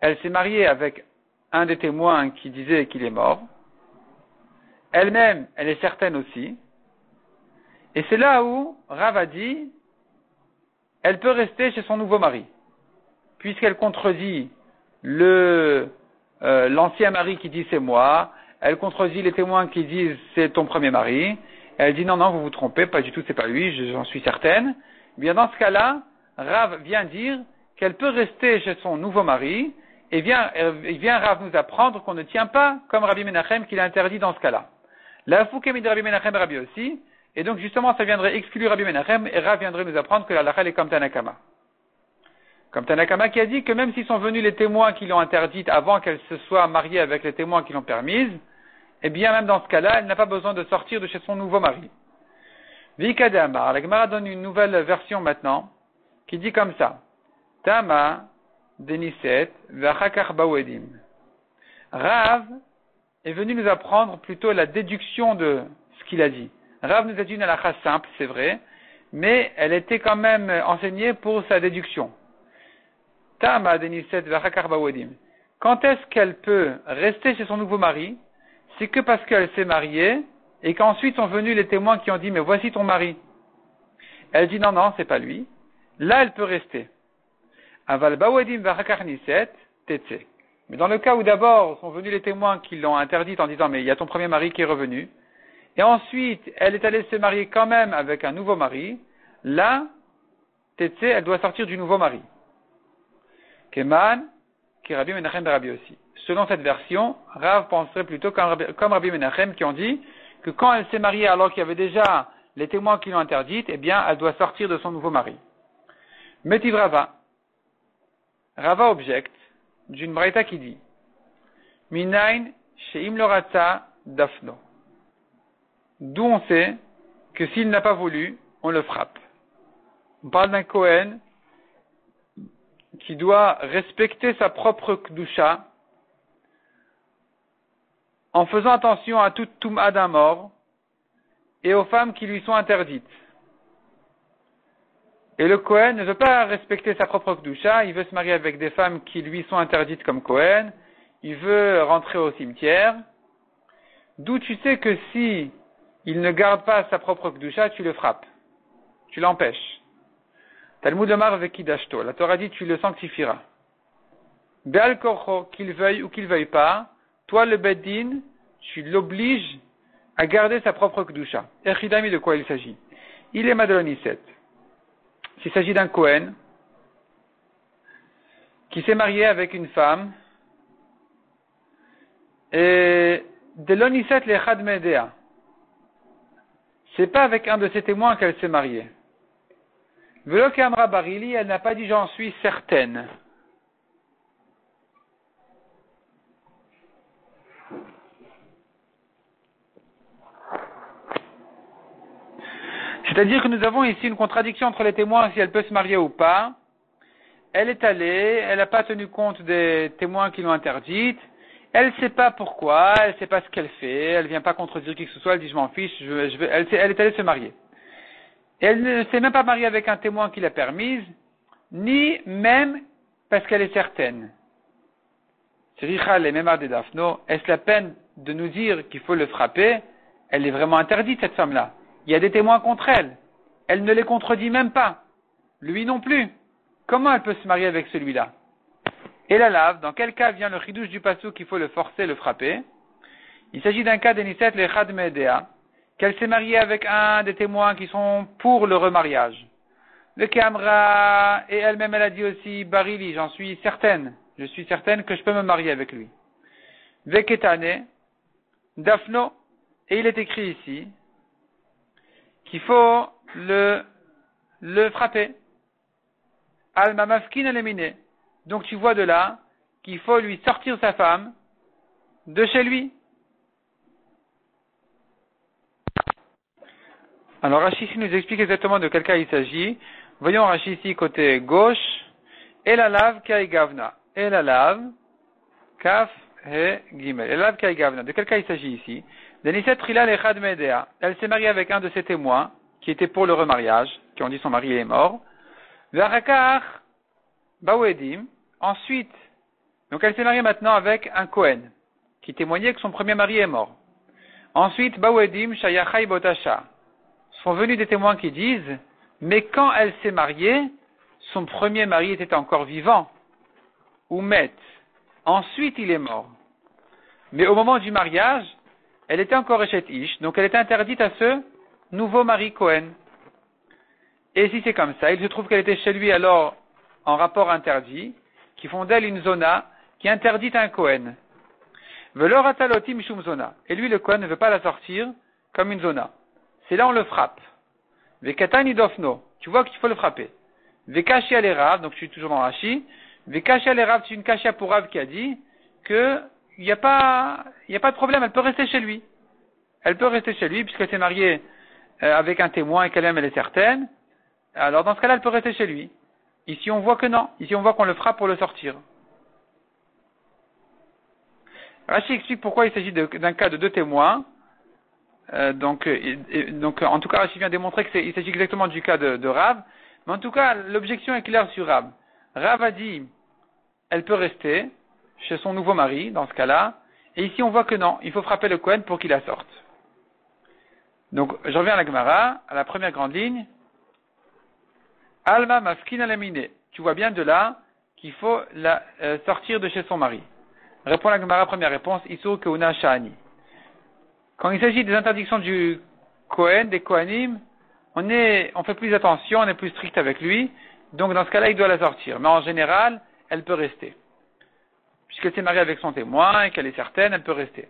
elle s'est mariée avec un des témoins qui disait qu'il est mort. Elle-même, elle est certaine aussi. Et c'est là où Rav a dit, elle peut rester chez son nouveau mari, puisqu'elle contredit le euh, l'ancien mari qui dit c'est moi, elle contredit les témoins qui disent c'est ton premier mari. Elle dit non, non, vous vous trompez, pas du tout, c'est pas lui, j'en suis certaine. Eh bien, dans ce cas-là, Rav vient dire qu'elle peut rester chez son nouveau mari, et vient, vient Rav nous apprendre qu'on ne tient pas comme Rabbi Menachem qu'il a interdit dans ce cas-là. La Foukemi de Rabbi Menachem Rabbi aussi, et donc justement ça viendrait exclure Rabbi Menachem, et Rav viendrait nous apprendre que la Lachal est comme Tanakama. Comme Tanakama qui a dit que même s'ils sont venus les témoins qui l'ont interdite avant qu'elle se soit mariée avec les témoins qui l'ont permise, eh bien même dans ce cas-là, elle n'a pas besoin de sortir de chez son nouveau mari. Vikadamar, la Gemara donne une nouvelle version maintenant, qui dit comme ça. Tama deniset vachakar bawedim. Rav est venu nous apprendre plutôt la déduction de ce qu'il a dit. Rav nous a dit une halakha simple, c'est vrai, mais elle était quand même enseignée pour sa déduction. Tama deniset vachakar bawedim. Quand est-ce qu'elle peut rester chez son nouveau mari? C'est que parce qu'elle s'est mariée et qu'ensuite sont venus les témoins qui ont dit mais voici ton mari. Elle dit non, non, c'est pas lui. Là, elle peut rester. Aval Mais dans le cas où d'abord sont venus les témoins qui l'ont interdite en disant mais il y a ton premier mari qui est revenu, et ensuite elle est allée se marier quand même avec un nouveau mari, là, tetse, elle doit sortir du nouveau mari. Keman, qui Rabbi Menachem Rabbi aussi. Selon cette version, Rav penserait plutôt comme Rabbi Menachem qui ont dit que quand elle s'est mariée alors qu'il y avait déjà les témoins qui l'ont interdite, eh bien, elle doit sortir de son nouveau mari. Metiv Rava. Objecte d'une braïta qui dit Minain sheim lorata dafno. D'où on sait que s'il n'a pas voulu, on le frappe. On parle d'un Kohen qui doit respecter sa propre kdusha en faisant attention à toute toum'a d'un mort et aux femmes qui lui sont interdites. Et le Kohen ne veut pas respecter sa propre Kdusha, il veut se marier avec des femmes qui lui sont interdites comme Kohen, il veut rentrer au cimetière. D'où tu sais que si il ne garde pas sa propre Kdusha, tu le frappes, tu l'empêches. Talmud Omar Vekidashto, la Torah dit tu le sanctifieras. Be'al korcho, qu'il veuille ou qu'il veuille pas, toi le Beddin, tu l'obliges à garder sa propre Kdusha. Echidami de quoi il s'agit? Il est Madalonisset. S'il s'agit d'un Kohen qui s'est marié avec une femme et de l'Onisset le Medea. C'est pas avec un de ses témoins qu'elle s'est mariée. Velo Amra Barili, elle n'a pas dit j'en suis certaine. C'est-à-dire que nous avons ici une contradiction entre les témoins si elle peut se marier ou pas. Elle est allée, elle n'a pas tenu compte des témoins qui l'ont interdite. Elle ne sait pas pourquoi, elle ne sait pas ce qu'elle fait, elle ne vient pas contredire qui que ce soit, elle dit je m'en fiche, je, veux, elle, est allée se marier. elle ne s'est même pas mariée avec un témoin qui l'a permise, ni même parce qu'elle est certaine. Richal et Memar de Daphno, est-ce la peine de nous dire qu'il faut le frapper? Elle est vraiment interdite, cette femme-là. Il y a des témoins contre elle. Elle ne les contredit même pas. Lui non plus. Comment elle peut se marier avec celui-là? Et la lave, dans quel cas vient le chidouche du passou qu'il faut le forcer, le frapper? Il s'agit d'un cas d'Enisset le Chad Medea, qu'elle s'est mariée avec un des témoins qui sont pour le remariage. Le Kamra, et elle-même elle a dit aussi, Barili, j'en suis certaine, je suis certaine que je peux me marier avec lui. Veketane, Daphno, et il est écrit ici, qu'il faut le, le frapper. Alma mafkin éliminé. Donc tu vois de là qu'il faut lui sortir sa femme de chez lui. Alors Rachid nous explique exactement de quel cas il s'agit. Voyons Rachid ici côté gauche. Et la lave kai gavna. Et la lave kaf he gimel. Et la lave kai gavna. De quel cas il s'agit ici? Elle s'est mariée avec un de ses témoins, qui était pour le remariage, qui ont dit son mari est mort. Ensuite, donc elle s'est mariée maintenant avec un Kohen, qui témoignait que son premier mari est mort. Ensuite, Bawedim Shayachai Botasha. Sont venus des témoins qui disent, mais quand elle s'est mariée, son premier mari était encore vivant, ou met. Ensuite, il est mort. Mais au moment du mariage, elle était encore Echet Ish, donc elle était interdite à ce nouveau mari Cohen. Et si c'est comme ça, il se trouve qu'elle était chez lui alors en rapport interdit, qui font d'elle une zona qui interdit un Cohen. zona. Et lui, le Cohen, ne veut pas la sortir comme une zona. C'est là on le frappe. Tu vois qu'il faut le frapper. Vekashi alerav, donc je suis toujours dans Rashi. Vekashi alerav, c'est une kasha pour Rav qui a dit que il n'y a pas, a pas de problème, elle peut rester chez lui. Elle peut rester chez lui puisqu'elle s'est mariée euh, avec un témoin et qu'elle aime, elle est certaine. Alors dans ce cas-là, elle peut rester chez lui. Ici, on voit que non. Ici, on voit qu'on le frappe pour le sortir. Rachid explique pourquoi il s'agit d'un cas de deux témoins. Euh, donc, donc, en tout cas, Rachid vient démontrer qu'il s'agit exactement du cas de, de Rav. Mais en tout cas, l'objection est claire sur Rav. Rav a dit, elle peut rester chez son nouveau mari, dans ce cas-là. Et ici, on voit que non, il faut frapper le Cohen pour qu'il la sorte. Donc, je reviens à la Gemara, à la première grande ligne. Alma maskin alamine. Tu vois bien de là qu'il faut la euh, sortir de chez son mari. Répond la Gemara, première réponse, Isur Keuna Shani. Quand il s'agit des interdictions du Kohen, des Kohanim, on on fait plus attention, on est plus strict avec lui, donc dans ce cas-là, il doit la sortir. Mais en général, elle peut rester. Puisqu'elle s'est mariée avec son témoin et qu'elle est certaine, elle peut rester.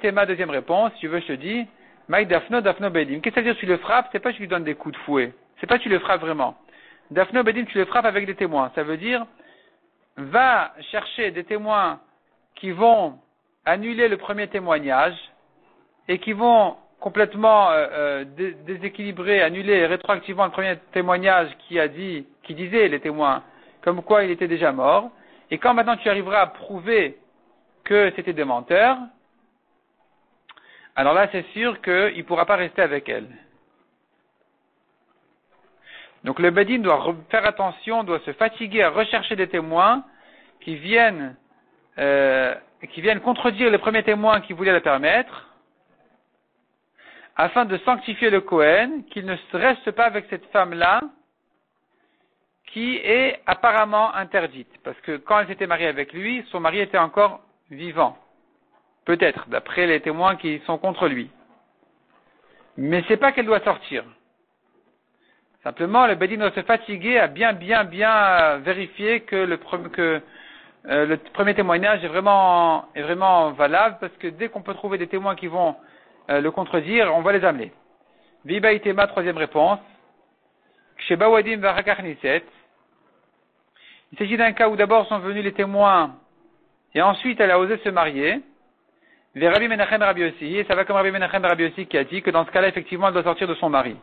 Tema, deuxième réponse, tu veux, je te dis, Maï Dafno, Dafno Bedim. Qu'est-ce que ça veut dire tu le frappes C'est pas que tu lui donnes des coups de fouet. C'est pas que tu le frappes vraiment. Dafno Bedim, tu le frappes avec des témoins. Ça veut dire, va chercher des témoins qui vont annuler le premier témoignage et qui vont complètement euh, euh, déséquilibrer, annuler rétroactivement le premier témoignage qui a dit, qui disait les témoins, comme quoi il était déjà mort. Et quand maintenant tu arriveras à prouver que c'était des menteurs, alors là c'est sûr qu'il ne pourra pas rester avec elle. Donc le Bedin doit faire attention, doit se fatiguer à rechercher des témoins qui viennent, euh, qui viennent contredire les premiers témoins qui voulaient la permettre, afin de sanctifier le Cohen, qu'il ne reste pas avec cette femme-là, qui est apparemment interdite. Parce que quand elle s'était mariée avec lui, son mari était encore vivant. Peut-être, d'après les témoins qui sont contre lui. Mais c'est pas qu'elle doit sortir. Simplement, le Bedin doit se fatiguer à bien, bien, bien vérifier que le, euh, premier témoignage est vraiment, valable, parce que dès qu'on peut trouver des témoins qui vont euh, le contredire, on va les amener. Viba Itema, troisième réponse. Chez Bawadim Niset. Il s'agit d'un cas où d'abord sont venus les témoins, et ensuite elle a osé se marier. Vers Rabbi Menachem Rabbi aussi, et ça va comme Rabbi Menachem Rabbi aussi qui a dit que dans ce cas-là, effectivement, elle doit sortir de son mari.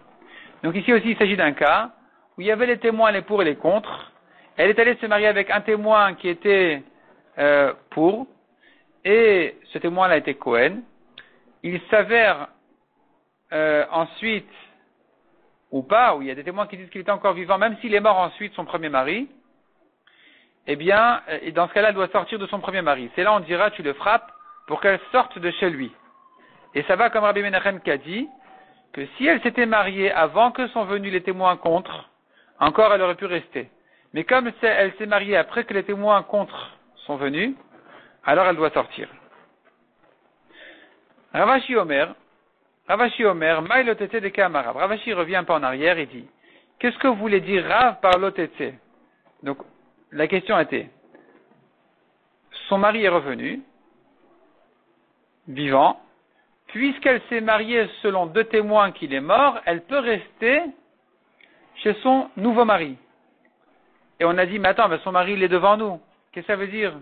Donc ici aussi, il s'agit d'un cas où il y avait les témoins, les pour et les contre. Elle est allée se marier avec un témoin qui était euh, pour, et ce témoin-là était Cohen. Il s'avère euh, ensuite, ou pas, où il y a des témoins qui disent qu'il était encore vivant, même s'il est mort ensuite, son premier mari, eh bien, euh, dans ce cas-là, elle doit sortir de son premier mari. C'est là on dira, tu le frappes pour qu'elle sorte de chez lui. Et ça va comme Rabbi Menachem qui a dit, que si elle s'était mariée avant que sont venus les témoins contre, encore elle aurait pu rester. Mais comme elle s'est mariée après que les témoins contre sont venus, alors elle doit sortir. Ravashi Omer, Ravashi Omer, Maïlotete de Kamarav. Ravashi revient un peu en arrière et dit, qu'est-ce que vous voulez dire Rav par l'otete Donc, la question était, son mari est revenu, vivant, puisqu'elle s'est mariée selon deux témoins qu'il est mort, elle peut rester chez son nouveau mari. Et on a dit, mais attends, son mari, il est devant nous. Qu'est-ce que ça veut dire?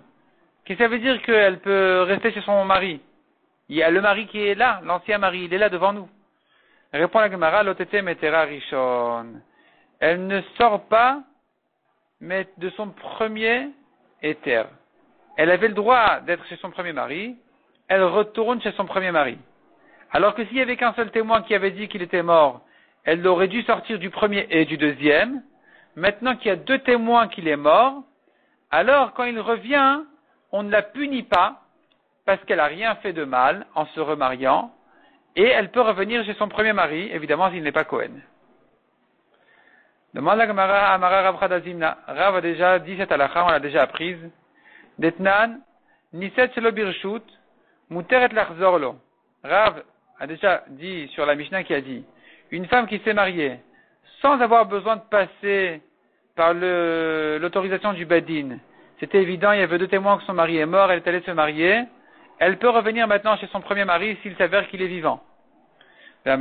Qu'est-ce que ça veut dire qu'elle peut rester chez son mari? Il y a le mari qui est là, l'ancien mari, il est là devant nous. Répond la Gemara, l'otete metera rishon. Elle ne sort pas mais de son premier éther. Elle avait le droit d'être chez son premier mari, elle retourne chez son premier mari. Alors que s'il y avait qu'un seul témoin qui avait dit qu'il était mort, elle aurait dû sortir du premier et du deuxième. Maintenant qu'il y a deux témoins qu'il est mort, alors quand il revient, on ne la punit pas parce qu'elle n'a rien fait de mal en se remariant et elle peut revenir chez son premier mari, évidemment s'il n'est pas Cohen. Demande la Gemara Amara Rav Rav a déjà dit cette halakha, on l'a déjà apprise. Detnan, Niset Shelo Birshut, Muteret lachzorlo. Rav a déjà dit sur la Mishnah qui a dit, une femme qui s'est mariée sans avoir besoin de passer par l'autorisation du Badin, c'était évident, il y avait deux témoins que son mari est mort, elle est allée se marier, elle peut revenir maintenant chez son premier mari s'il s'avère qu'il est vivant. Et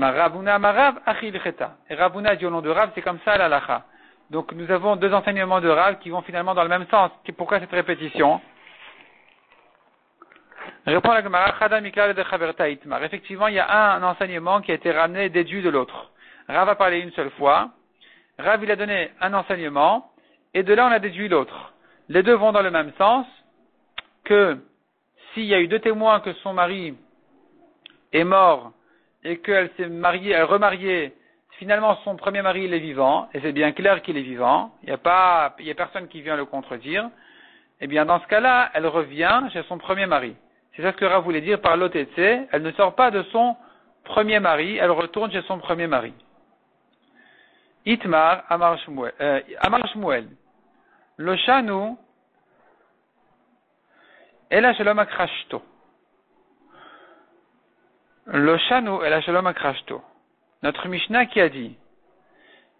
Rabuna dit au nom de Rav, c'est comme ça la Donc nous avons deux enseignements de Rav qui vont finalement dans le même sens. Pourquoi cette répétition? Répond la Gemara, Effectivement, il y a un enseignement qui a été ramené déduit de l'autre. Rav a parlé une seule fois. Rav, il a donné un enseignement, et de là, on a déduit l'autre. Les deux vont dans le même sens, que s'il y a eu deux témoins que son mari est mort, et qu'elle s'est mariée, elle remariée, finalement son premier mari il est vivant, et c'est bien clair qu'il est vivant, il n'y a pas, il y a personne qui vient le contredire, eh bien dans ce cas-là, elle revient chez son premier mari. C'est ça ce que Rav voulait dire par l'OTC. Elle ne sort pas de son premier mari, elle retourne chez son premier mari. Itmar Amar Shmuel. Euh. Le Akrashto. Le Shanu Ela Shalom Akrashto. Notre Mishnah qui a dit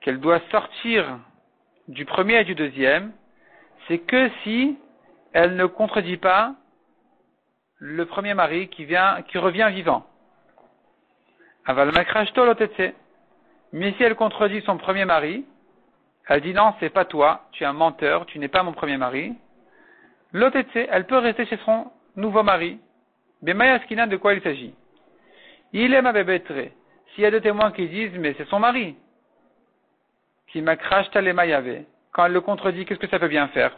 qu'elle doit sortir du premier et du deuxième, c'est que si elle ne contredit pas le premier mari qui vient, qui revient vivant. Aval Mais si elle contredit son premier mari, elle dit non, c'est pas toi, tu es un menteur, tu n'es pas mon premier mari. L'otetse, elle peut rester chez son nouveau mari. Bemayaskina, de quoi il s'agit? Il est ma bébétré. S'il y a deux témoins qui disent, mais c'est son mari, qui m'a les quand elle le contredit, qu'est-ce que ça peut bien faire?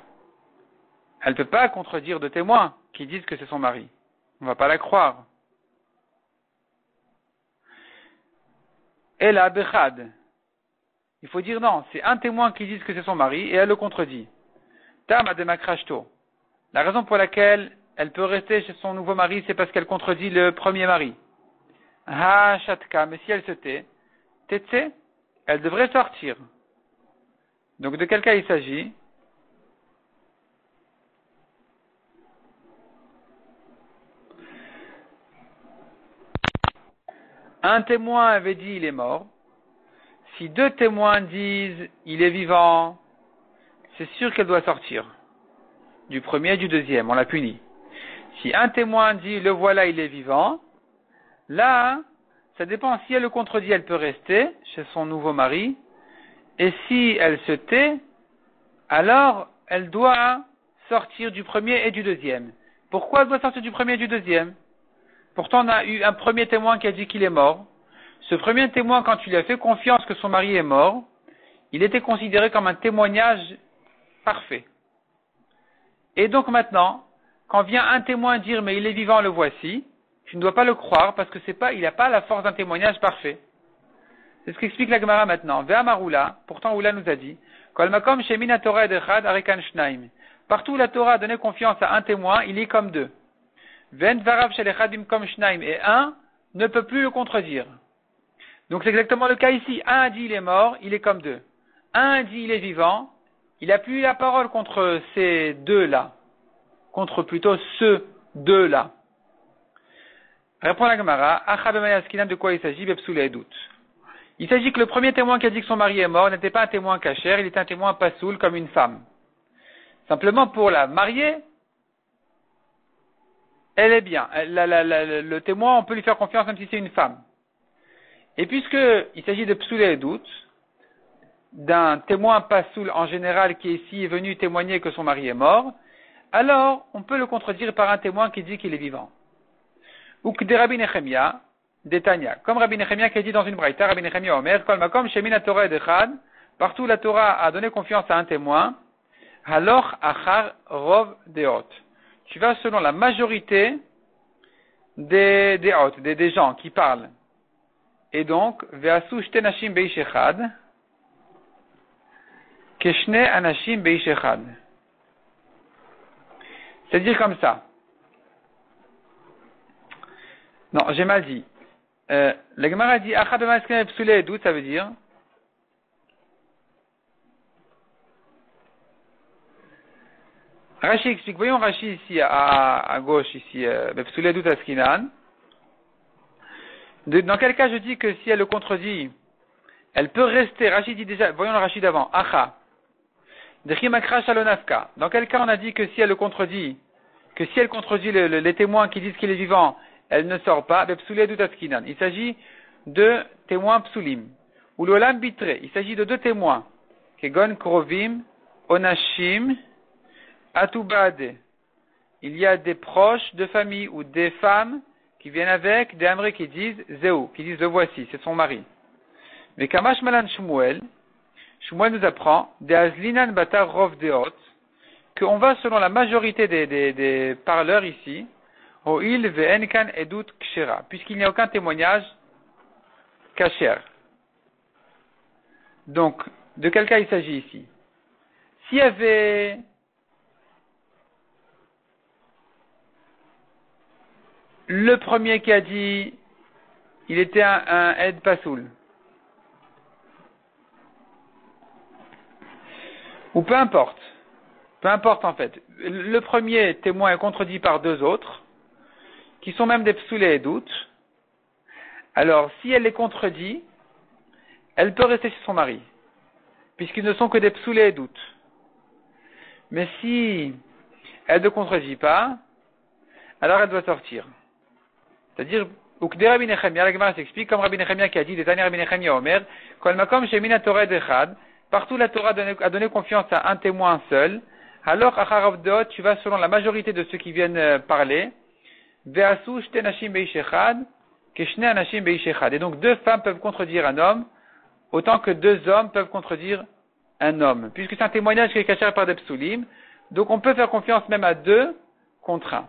Elle ne peut pas contredire de témoins qui disent que c'est son mari. On ne va pas la croire. Elle a Bechad. Il faut dire non, c'est un témoin qui dit que c'est son mari et elle le contredit. Tam Makrashto. La raison pour laquelle elle peut rester chez son nouveau mari, c'est parce qu'elle contredit le premier mari. Ha Shatka, mais si elle se tait, Tetse, elle devrait sortir. Donc de quel cas il s'agit? Un témoin avait dit il est mort, si deux témoins disent il est vivant, c'est sûr qu'elle doit sortir. Du premier et du deuxième, on l'a puni. Si un témoin dit le voilà, il est vivant, là, ça dépend. Si elle le contredit, elle peut rester chez son nouveau mari. Et si elle se tait, alors elle doit sortir du premier et du deuxième. Pourquoi elle doit sortir du premier et du deuxième? Pourtant, on a eu un premier témoin qui a dit qu'il est mort. Ce premier témoin, quand tu lui as fait confiance que son mari est mort, il était considéré comme un témoignage parfait. Et donc maintenant, quand vient un témoin dire mais il est vivant, le voici, tu ne dois pas le croire parce que c'est pas, il n'a pas la force d'un témoignage parfait. C'est ce qu'explique la Gemara maintenant. Ve'amaroula, pourtant Oula nous a dit, Partout où la Torah a donné confiance à un témoin, il est comme deux. Et un ne peut plus le contredire. Donc c'est exactement le cas ici. Un dit il est mort, il est comme deux. Un dit il est vivant, il n'a plus la parole contre ces deux-là. Contre plutôt ceux deux-là. Répond la Gemara, de quoi il s'agit. Il s'agit que le premier témoin qui a dit que son mari est mort n'était pas un témoin cachère, il était un témoin pasoul comme une femme. Simplement pour la marier, elle est bien. le témoin, on peut lui faire confiance même si c'est une femme. Et puisqu'il s'agit de psoul et doute, d'un témoin pasoul en général qui ici est venu témoigner que son mari est mort, alors on peut le contredire par un témoin qui dit qu'il est vivant. Ou que des Rabbi Nechemia, d'Etania. Comme Rabbi Nechemia qui a dit dans une braïta, Rabbi Nechemia Omer, Kol Makom Shemin Torah Edechad, partout la Torah a donné confiance à un témoin, alors Achar Rov Deot tu vas selon la majorité des, des hôtes, des, des gens qui parlent. Et donc, Ve'asu shtenashim beishechad, keshne anashim beishechad. C'est-à-dire comme ça. Non, j'ai mal dit. Euh, la Gemara dit, d'où ça veut dire Rashi explique, voyons Rashi ici à, gauche, ici, euh, Askinan. Dans quel cas je dis que si elle le contredit, elle peut rester, Rashi dit déjà, voyons le Rashi d'avant, Acha. Dans quel cas on a dit que si elle le contredit, que si elle contredit les témoins qui disent qu'il est vivant, elle ne sort pas, il s'agit de témoins psulim. Il s'agit de deux témoins. Kegon krovim, onashim, atubade. Il y a des proches de famille ou des femmes qui viennent avec, des amrés qui disent Zéou, qui disent le voici, c'est son mari. Mais Kamash Malan Shmuel, Shmuel nous apprend, de Azlinan Batar Rov Deot, qu'on va selon la majorité des, des, des parleurs ici, puisqu'il n'y a aucun témoignage kasher. Donc, de quel cas il s'agit ici? S'il y avait le premier qui a dit il était un, un Ed Pasoul, ou peu importe, peu importe en fait, le premier témoin est contredit par deux autres, qui sont même des psoulés et doutes, alors si elle les contredit, elle peut rester chez son mari, puisqu'ils ne sont que des psoulés et doutes. Mais si elle ne contredit pas, alors elle doit sortir. C'est-à-dire, Rabbi Nechemia, la Gemara s'explique, comme Rabbi Nechemia qui a dit, des années Rabbi Nechemia Omer, partout la Torah a donné confiance à un témoin seul, alors, tu vas selon la majorité de ceux qui viennent euh, parler, et donc deux femmes peuvent contredire un homme, autant que deux hommes peuvent contredire un homme. Puisque c'est un témoignage qui est caché par des psulim, donc on peut faire confiance même à deux contre un.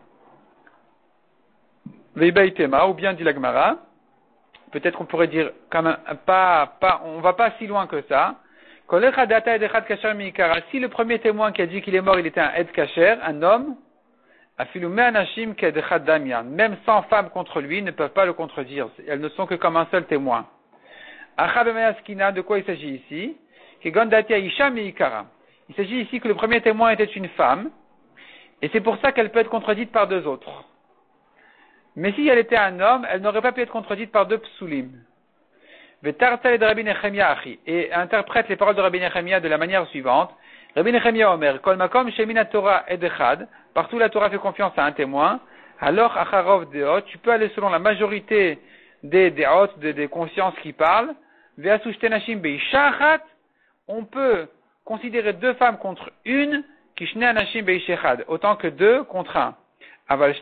ou bien dit l'agmara, peut-être qu'on pourrait dire quand même pas, pas, on va pas si loin que ça, si le premier témoin qui a dit qu'il est mort, il était un Ed Kacher, un homme, même 100 femmes contre lui ne peuvent pas le contredire. Elles ne sont que comme un seul témoin. De quoi il s'agit ici? Il s'agit ici que le premier témoin était une femme, et c'est pour ça qu'elle peut être contredite par deux autres. Mais si elle était un homme, elle n'aurait pas pu être contredite par deux psulim. Et interprète les paroles de Rabbi Nechemia de la manière suivante. Rabbi Nechemia Omer, Kol Makom Shemina Torah Edechad, partout la Torah fait confiance à un témoin, alors Acharov Deot, tu peux aller selon la majorité des des, des consciences qui parlent, on peut considérer deux femmes contre une, autant que deux contre un. Aval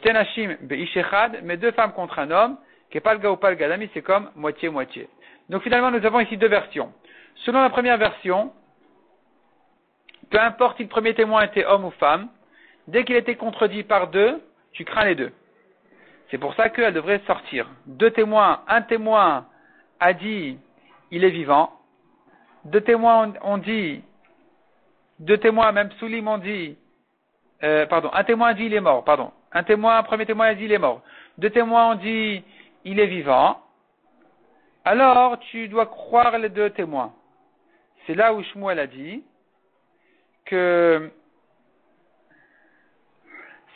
mais deux femmes contre un homme, Kepalga ou Palgadami, c'est comme moitié-moitié. Donc finalement, nous avons ici deux versions. Selon la première version, peu importe si le premier témoin était homme ou femme, dès qu'il était contredit par deux, tu crains les deux. C'est pour ça qu'elle devrait sortir. Deux témoins, un témoin a dit il est vivant, deux témoins ont dit, deux témoins, même Soulim ont dit, euh, pardon, un témoin a dit il est mort, pardon. Un témoin, un premier témoin a dit il est mort. Deux témoins ont dit il est vivant alors tu dois croire les deux témoins. C'est là où Shmuel a dit que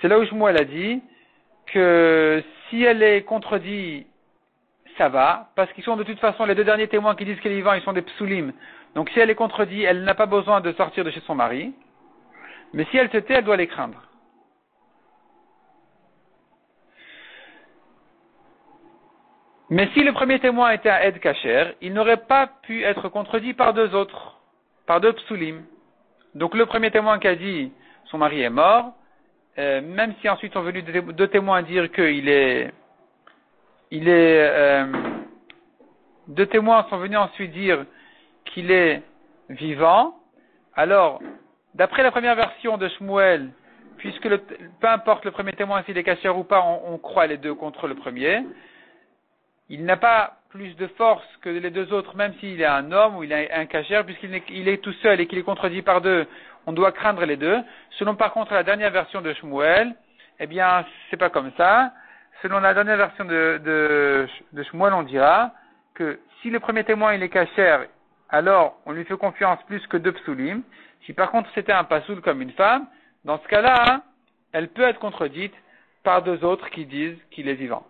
c'est là où Shmuel a dit que si elle est contredite, ça va, parce qu'ils sont de toute façon les deux derniers témoins qui disent qu'elle est vivante, ils sont des psulim. Donc si elle est contredite, elle n'a pas besoin de sortir de chez son mari. Mais si elle se tait, elle doit les craindre. Mais si le premier témoin était un Ed Kacher, il n'aurait pas pu être contredit par deux autres, par deux psulim. Donc le premier témoin qui a dit son mari est mort, euh, même si ensuite sont venus deux témoins dire qu'il est, il est, euh, deux témoins sont venus ensuite dire qu'il est vivant, alors, d'après la première version de Shmuel, puisque peu importe le premier témoin s'il est Kacher ou pas, on croit les deux contre le premier, il n'a pas plus de force que les deux autres, même s'il est un homme ou il est un cachère, puisqu'il est, tout seul et qu'il est contredit par deux, on doit craindre les deux. Selon par contre la dernière version de Shmuel, eh bien, c'est pas comme ça. Selon la dernière version de, de, Shmuel, on dira que si le premier témoin il est cachère, alors on lui fait confiance plus que deux psulim. Si par contre c'était un pasoul comme une femme, Dans ce cas-là, elle peut être contredite par deux autres qui disent qu'il est vivant.